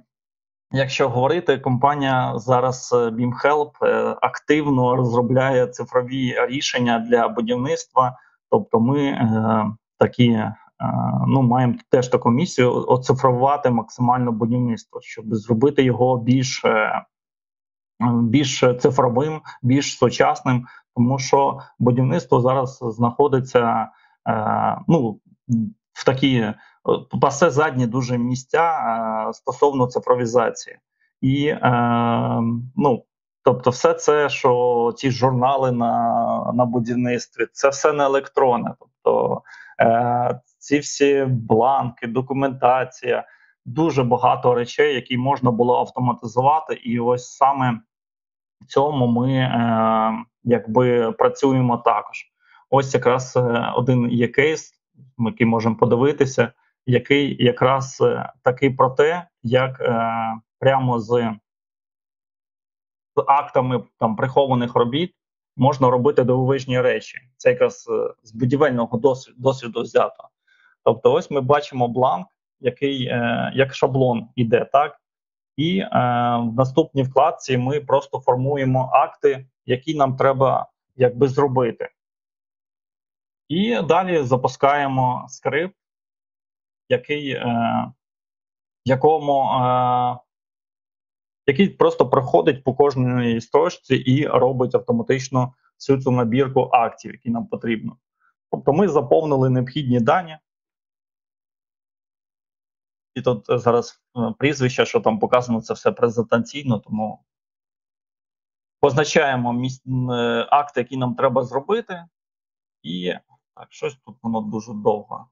Якщо говорити, компанія зараз е, BeamHelp е, активно розробляє цифрові рішення для будівництва. Тобто, ми е, такі е, ну маємо теж таку місію оцифрувати максимально будівництво, щоб зробити його більш е, більш цифровим, більш сучасним, тому що будівництво зараз знаходиться Е, ну, в такі е, пасе задні дуже місця е, стосовно цифровізації. І ну, тобто, все це, що ці журнали на на будівництві, це все не електронне. Тобто ці всі бланки, документація, дуже багато речей, які можна було автоматизувати, і ось саме цьому ми якби працюємо також. Ось якраз е, один є кейс, який можемо подивитися, який якраз е, такий про те, як е, прямо з актами там прихованих робіт можна робити дивовижні речі. Це якраз з будівельного досвіду, досвіду взято. Тобто, ось ми бачимо бланк, який як шаблон іде, так? І е, в наступній вкладці ми просто формуємо акти, які нам треба якби зробити. І далі запускаємо скрипт, який е, якому, е, який просто проходить по кожній строчці і робить автоматично всю цю набірку актів, які нам потрібно. Тобто ми заповнили необхідні дані. І тут зараз е, прізвище, що там показано, це все презентаційно, тому позначаємо місць, е, акти, які нам треба зробити, і так, щось тут воно дуже довго.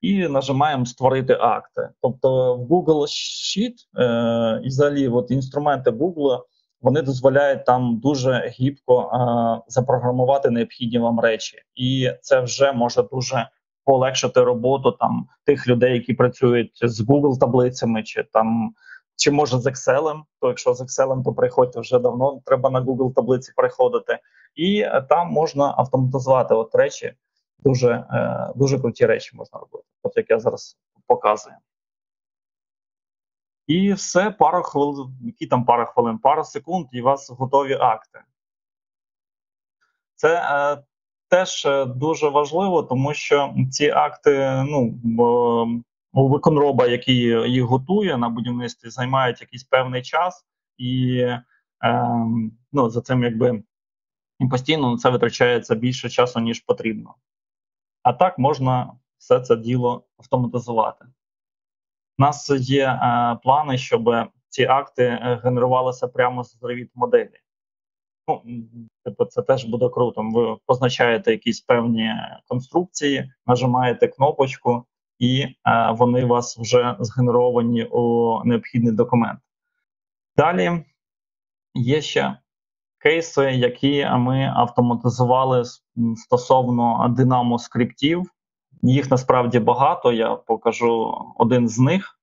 І нажимаємо створити акти. Тобто в Google Sheet е, і взагалі от інструменти Google вони дозволяють там дуже гібко е, запрограмувати необхідні вам речі, і це вже може дуже полегшити роботу там тих людей, які працюють з Google таблицями, чи там чи може з Excel. То якщо з Excel, то приходьте вже давно. Треба на Google таблиці приходити, і е, там можна автоматизувати от речі дуже е, дуже круті речі можна робити, от як я зараз показую. І все, пара хвилин, які там пара хвилин, пара секунд, і у вас готові акти. Це е, теж е, дуже важливо, тому що ці акти, ну, у виконроба, який їх готує на будівництві, займають якийсь певний час, і е, ну, за цим якби постійно на це витрачається більше часу, ніж потрібно. А так можна все це діло автоматизувати. У нас є е, плани, щоб ці акти е, генерувалися прямо з ревіт моделі. Ну, типу, це теж буде круто. Ви позначаєте якісь певні конструкції, нажимаєте кнопочку, і е, вони у вас вже згенеровані у необхідний документ. Далі є ще кейси, які ми автоматизували стосовно динамо скриптів. Їх насправді багато. Я покажу один з них.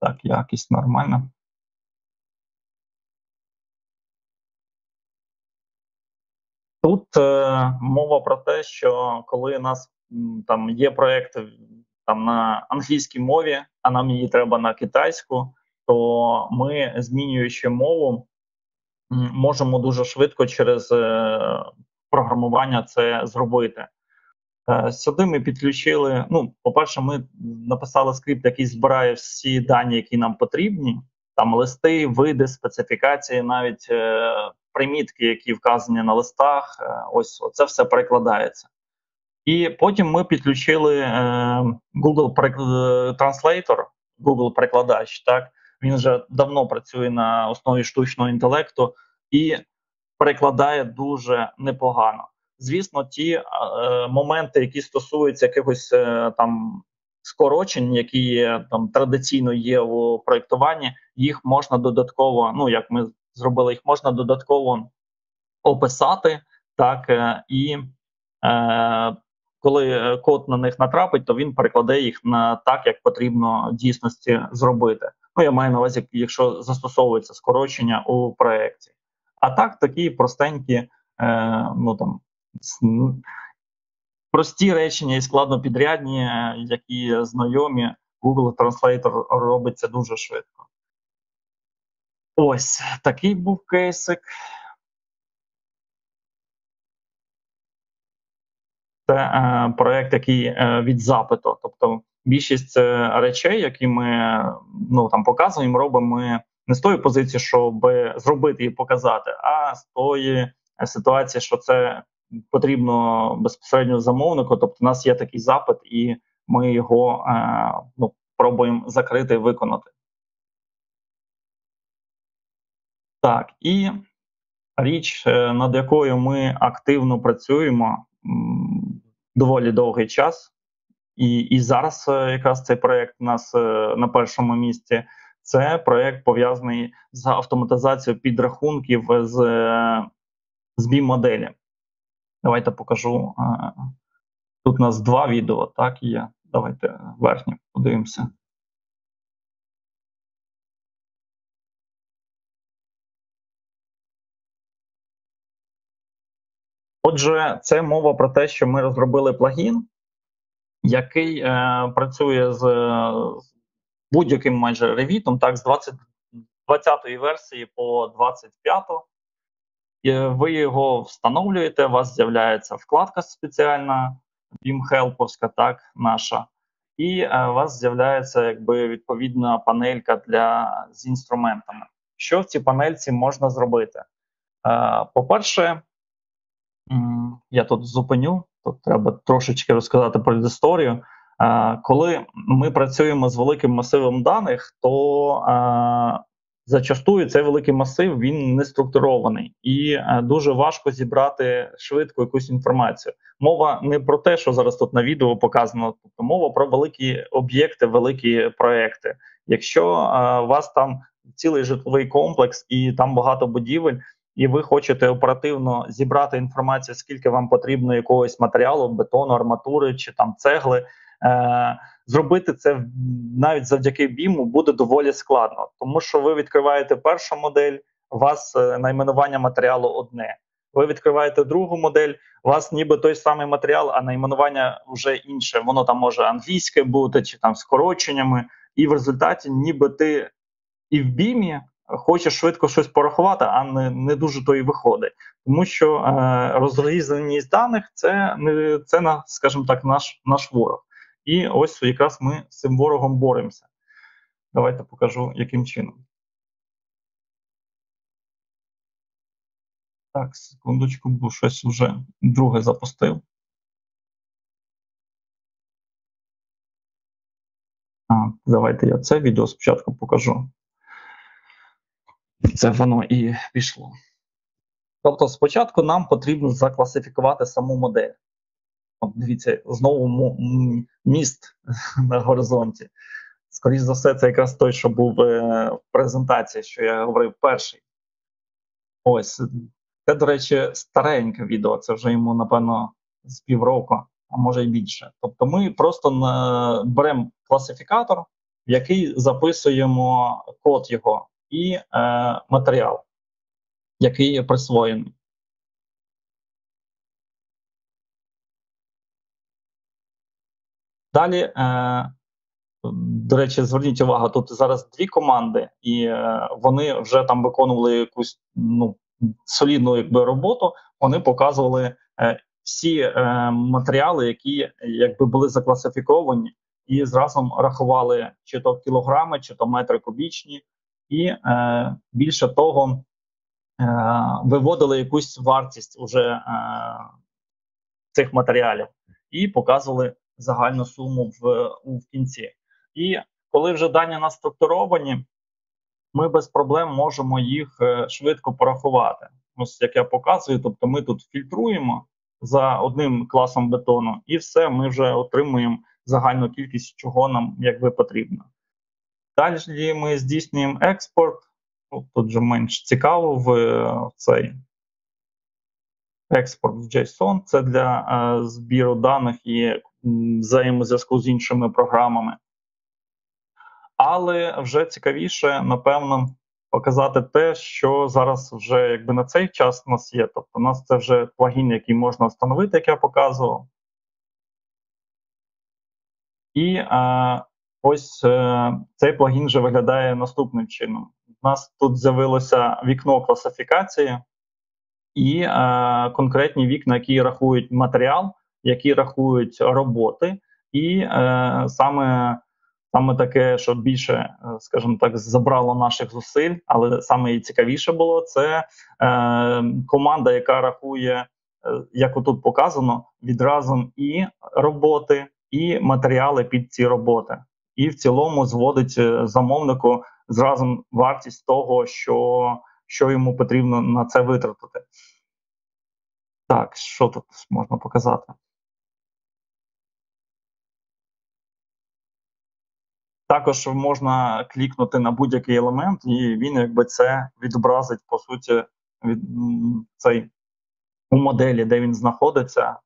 Так, якість нормальна. Тут е, мова про те, що коли у нас там є проєкт там на англійській мові, а нам її треба на китайську, то ми, змінюючи мову, можемо дуже швидко через е, програмування це зробити. Е, сюди ми підключили. Ну, по-перше, ми написали скрипт, який збирає всі дані, які нам потрібні. Там листи, види, специфікації, навіть е, примітки, які вказані на листах. Е, ось це все перекладається. І потім ми підключили е, Google Translator, Google перекладач. Так він вже давно працює на основі штучного інтелекту і перекладає дуже непогано. Звісно, ті е, моменти, які стосуються якихось е, там скорочень, які є, там традиційно є у проєктуванні, їх можна додатково, ну як ми зробили, їх можна додатково описати, так е, і е, коли код на них натрапить, то він перекладе їх на так, як потрібно дійсності зробити. Ну я маю на увазі, якщо застосовується скорочення у проєкті. А так, такі простенькі, е, ну там прості речення і складнопідрядні, е, які знайомі, Google Translator робить це дуже швидко. Ось такий був кейсик. Це е, проект, який е, від запиту. Тобто більшість е, речей, які ми ну там показуємо, робимо не з тої позиції, щоб зробити і показати, а з тої ситуації, що це потрібно безпосередньо замовнику. Тобто, у нас є такий запит, і ми його е, ну, пробуємо закрити і виконати. Так, і річ, е, над якою ми активно працюємо доволі довгий час, і і зараз е, якраз цей проєкт у нас на першому місці. Це проєкт пов'язаний з автоматизацією підрахунків з з BIM-моделі. Давайте покажу. Тут у нас два відео, так є. Давайте верхнє подивимося. Отже, це мова про те, що ми розробили плагін, який е, працює з, з будь-яким майже ревітом, так, з 20, 20-ї версії по 25-ту. Ви його встановлюєте, у вас з'являється вкладка спеціальна, BIM-хелповська, так, наша, і е, у вас з'являється якби відповідна панелька для з інструментами. Що в цій панельці можна зробити? Е, По-перше, я тут зупиню, тут треба трошечки розказати про історію. Коли ми працюємо з великим масивом даних, то зачастую цей великий масив він не структурований і дуже важко зібрати швидко якусь інформацію. Мова не про те, що зараз тут на відео показано, тобто мова про великі об'єкти, великі проекти. Якщо у вас там цілий житловий комплекс і там багато будівель і ви хочете оперативно зібрати інформацію, скільки вам потрібно якогось матеріалу, бетону, арматури чи там цегли. Е, Зробити це навіть завдяки біму буде доволі складно, тому що ви відкриваєте першу модель, у вас е, найменування матеріалу одне. Ви відкриваєте другу модель, у вас ніби той самий матеріал, а найменування вже інше. Воно там може англійське бути чи там скороченнями, і в результаті, ніби ти і в бімі хоче швидко щось порахувати, а не не дуже то і виходить. Тому що е, розрізаність даних це не це на, скажімо так, наш наш ворог. І ось якраз ми з цим ворогом боремося. Давайте покажу, яким чином. Так, секундочку, бо щось вже друге запустив. А, Давайте я це відео спочатку покажу це воно і пішло. Тобто, спочатку нам потрібно закласифікувати саму модель. От Дивіться, знову міст на горизонті. Скоріше за все, це якраз той, що був е, в презентації, що я говорив перший. Ось. Це, до речі, стареньке відео. Це вже йому, напевно, з півроку, а може й більше. Тобто, ми просто беремо класифікатор, в який записуємо код його і е, матеріал, який є присвоєний. Далі, е, до речі, зверніть увагу, тут зараз дві команди, і е, вони вже там виконували якусь ну, солідну якби, роботу. Вони показували е, всі матеріали, які якби були закласифіковані, і зразу рахували чи то кілограми, чи то метри кубічні, і більше того, виводили якусь вартість уже цих матеріалів і показували загальну суму в, в кінці. І коли вже дані наструктуровані, ми без проблем можемо їх е, швидко порахувати. Ось як я показую, тобто ми тут фільтруємо за одним класом бетону, і все, ми вже отримуємо загальну кількість, чого нам якби потрібно. Далі ми здійснюємо експорт. Тут вже менш цікаво в цей експорт в JSON. Це для е, збіру даних і взаємозв'язку з іншими програмами. Але вже цікавіше, напевно, показати те, що зараз вже якби на цей час у нас є. Тобто, у нас це вже плагін, який можна встановити, як я показував. І е, ось е, цей плагін вже виглядає наступним чином. У нас тут з'явилося вікно класифікації і е, конкретні вікна, які рахують матеріал, які рахують роботи, і е, саме саме таке, що більше, е, скажімо так, забрало наших зусиль, але саме і цікавіше було це е, команда, яка рахує, е, як отут показано, відразу і роботи, і матеріали під ці роботи, і в цілому зводить е, замовнику зразу вартість того, що, що йому потрібно на це витратити. Так, що тут можна показати? Також можна клікнути на будь-який елемент, і він якби це відобразить по суті від цей у моделі, де він знаходиться.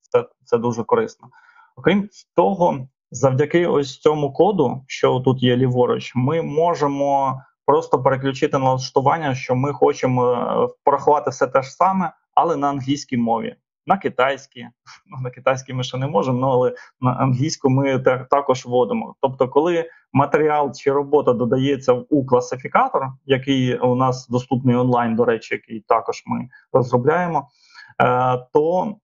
Це це дуже корисно. Окрім того, завдяки ось цьому коду, що тут є ліворуч, ми можемо просто переключити налаштування, що ми хочемо е, порахувати все те ж саме, але на англійській мові на китайські. Ну, на китайській ми ще не можемо, ну, але на англійську ми також вводимо. Тобто, коли матеріал чи робота додається у класифікатор, який у нас доступний онлайн, до речі, який також ми розробляємо, е, то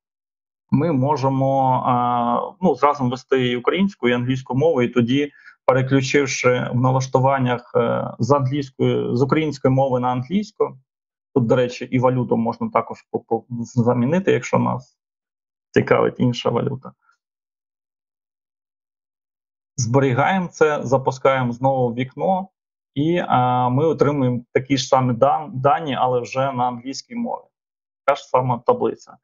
ми можемо е, ну, зразу ввести і українську і англійську мову, і тоді. Переключивши в налаштуваннях е, з англійської з української мови на англійську, Тут, до речі, і валюту можна також замінити, якщо нас цікавить інша валюта. Зберігаємо це, запускаємо знову вікно, і а, ми отримуємо такі ж самі дані, але вже на англійській мові. Та ж сама таблиця.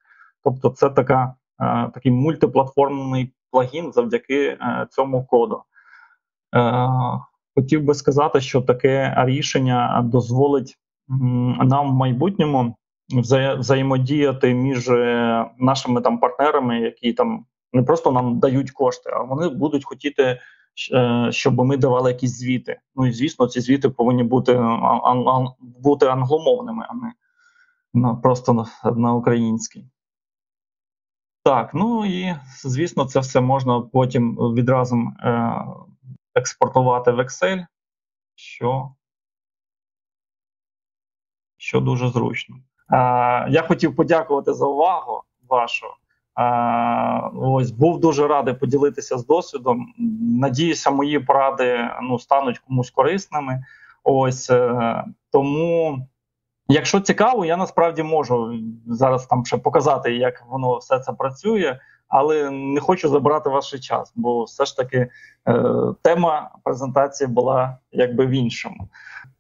Тобто, це така, а, такий мультиплатформний плагін завдяки а, цьому коду. А, хотів би сказати, що таке рішення дозволить нам в майбутньому вза взаємодіяти між е, нашими там партнерами, які там не просто нам дають кошти, а вони будуть хотіти, е, щоб ми давали якісь звіти. Ну і звісно, ці звіти повинні бути ан ан бути англомовними, а не просто на, на українській. Так, ну і звісно, це все можна потім відразу е, експортувати в Excel, що що дуже зручно. Я хотів подякувати за увагу вашу. Ось був дуже радий поділитися з досвідом. Надіюся, мої поради ну стануть комусь корисними. Ось е, тому, якщо цікаво, я насправді можу зараз там ще показати, як воно все це працює, але не хочу забирати ваш час, бо все ж таки е, тема презентації була якби в іншому.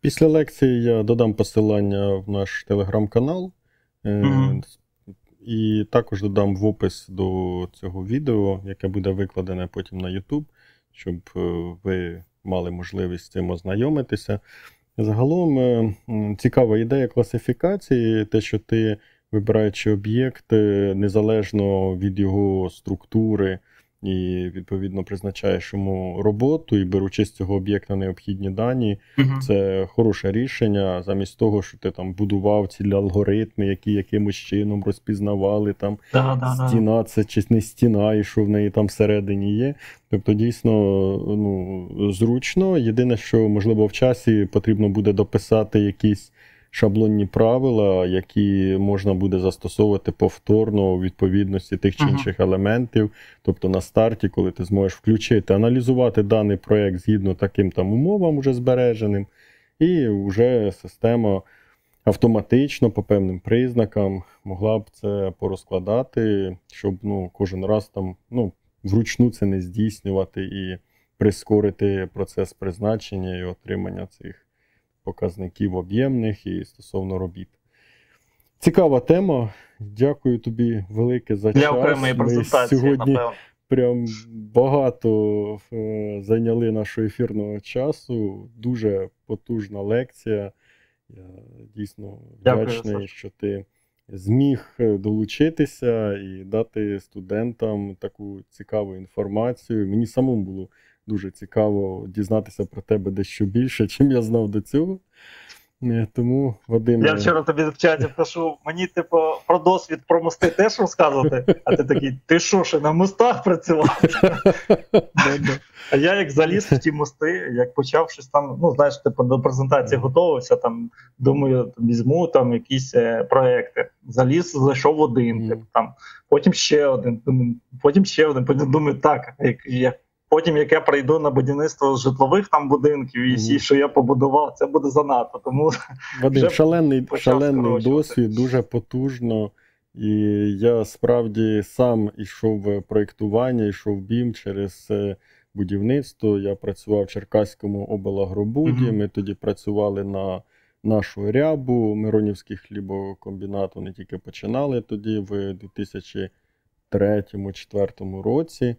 Після лекції я додам посилання в наш телеграм-канал. Mm-hmm. І також додам в опис до цього відео, яке буде викладене потім на YouTube, щоб е, ви мали можливість з цим ознайомитися. Загалом е, цікава ідея класифікації, те, що ти, вибираючи об'єкт, незалежно від його структури, і відповідно призначаєш йому роботу і беручи з цього об'єкта необхідні дані. uh Це хороше рішення, замість того, що ти там будував ці алгоритми, які якимось чином розпізнавали там да, стіна, це чи не стіна, і що в неї там всередині є. Тобто, дійсно ну, зручно. Єдине, що можливо в часі потрібно буде дописати якісь шаблонні правила, які можна буде застосовувати повторно у відповідності тих чи інших uh-huh. елементів. Тобто на старті, коли ти зможеш включити, аналізувати даний проєкт згідно таким там умовам, уже збереженим, і вже система. Автоматично по певним признакам могла б це порозкладати, щоб ну, кожен раз там ну, вручну це не здійснювати і прискорити процес призначення і отримання цих показників об'ємних і стосовно робіт. Цікава тема. Дякую тобі велике за Для час. окремої презентації, сьогодні напевно. прям багато е, зайняли нашого ефірного часу. Дуже потужна лекція. Я дійсно вдячний, Дякую, що ти зміг е, долучитися і дати студентам таку цікаву інформацію. Мені самому було дуже цікаво дізнатися про тебе дещо більше, чим я знав до цього. Е, тому, Вадим... Я вчора тобі в чаті пишу, мені типу про досвід про мости теж розказувати, а ти такий, ти що ще на мостах працював? А я як заліз в ті мости, як почав щось там, ну знаєш, типу до презентації готувався, там думаю, візьму там якісь е, проекти. Заліз, зайшов один, типу, там, потім ще один, потім ще один, потім думаю, так, як, як Потім, як я прийду на будівництво житлових там будинків, і всі, що я побудував, це буде занадто. Тому Вадим, шалений шалений досвід, дуже потужно. І я справді сам йшов в проєктування, йшов бім через е, будівництво. Я працював в Черкаському облагробуді. Mm-hmm. Ми тоді працювали на нашу рябу Миронівський хлібокомбінат. Вони тільки починали тоді, в 2003-2004 році.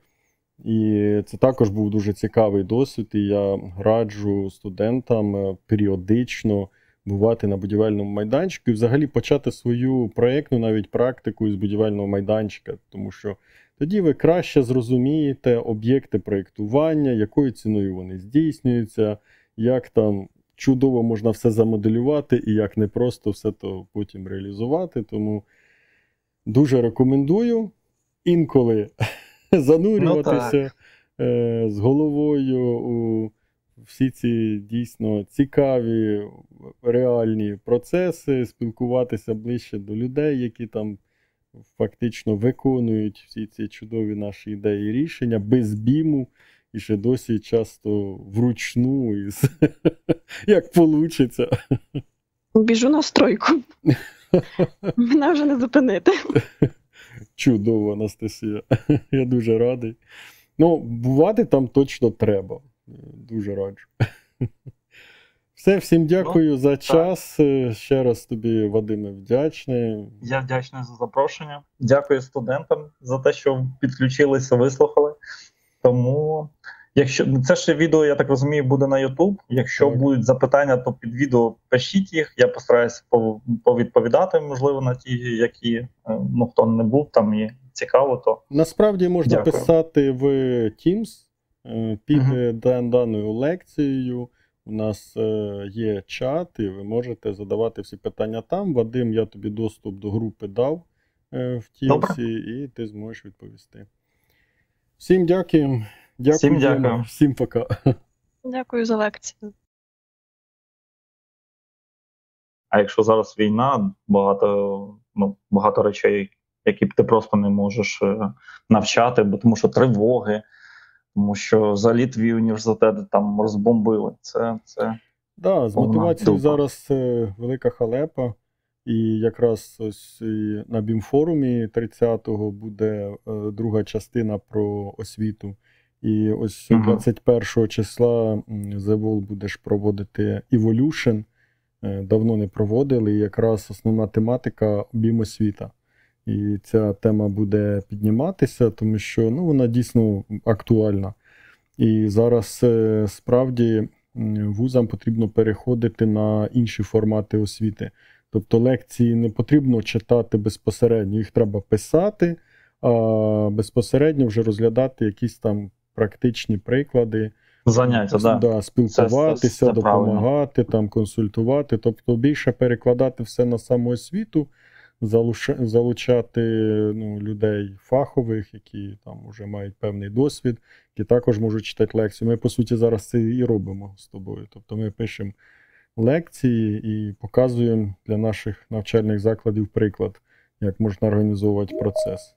І це також був дуже цікавий досвід. І я раджу студентам е, періодично бувати на будівельному майданчику і взагалі почати свою проєктну навіть практику із будівельного майданчика, тому що тоді ви краще зрозумієте об'єкти проєктування, якою ціною вони здійснюються, як там чудово можна все замоделювати і як не просто все то потім реалізувати. Тому дуже рекомендую інколи. занурюватися ну, е, з головою у всі ці дійсно цікаві реальні процеси, спілкуватися ближче до людей, які там фактично виконують всі ці чудові наші ідеї і рішення без біму. І ще досі часто вручну, із... як получиться. Біжу на стройку. Мене вже не зупинити. Чудово, Анастасія. Я дуже радий. Ну, бувати там точно треба. Дуже раджу. Все, всім дякую ну, за час. Ще раз тобі, Вадиме, вдячний. Я вдячний за запрошення. Дякую студентам за те, що підключилися, вислухали. Тому Якщо ну, це ще відео, я так розумію, буде на YouTube. Якщо так. будуть запитання, то під відео пишіть їх. Я постараюся повідповідати, можливо, на ті, які е, ну хто не був там і цікаво, то насправді можна Дякую. писати в Teams е, під uh-huh. даною лекцією. У нас є чат, і ви можете задавати всі питання там. Вадим, я тобі доступ до групи дав в Teams, і ти зможеш відповісти. Всім дякую. Дякую. Всім дякую. Всім пока. Дякую за лекцію. А якщо зараз війна, багато ну, багато речей, які б ти просто не можеш е, навчати, бо тому що тривоги, тому що взагалі твій університет там розбомбили. Це це да, з мотивацією зараз е, велика халепа. І якраз ось на бімфорумі 30-го буде е, друга частина про освіту. І ось uh 21 числа The Wall будеш проводити Evolution. Е, давно не проводили. І якраз основна тематика обіймосвіта. І ця тема буде підніматися, тому що ну, вона дійсно актуальна. І зараз е, справді вузам потрібно переходити на інші формати освіти. Тобто лекції не потрібно читати безпосередньо, їх треба писати а безпосередньо вже розглядати якісь там практичні приклади, Заняття, да. да, спілкуватися, Це- це- це допомагати, там, консультувати. Тобто більше перекладати все на самоосвіту, залучати ну, людей фахових, які там вже мають певний досвід, які також можуть читати лекції. Ми, по суті, зараз це і робимо з тобою. Тобто ми пишемо лекції і показуємо для наших навчальних закладів приклад, як можна організовувати процес.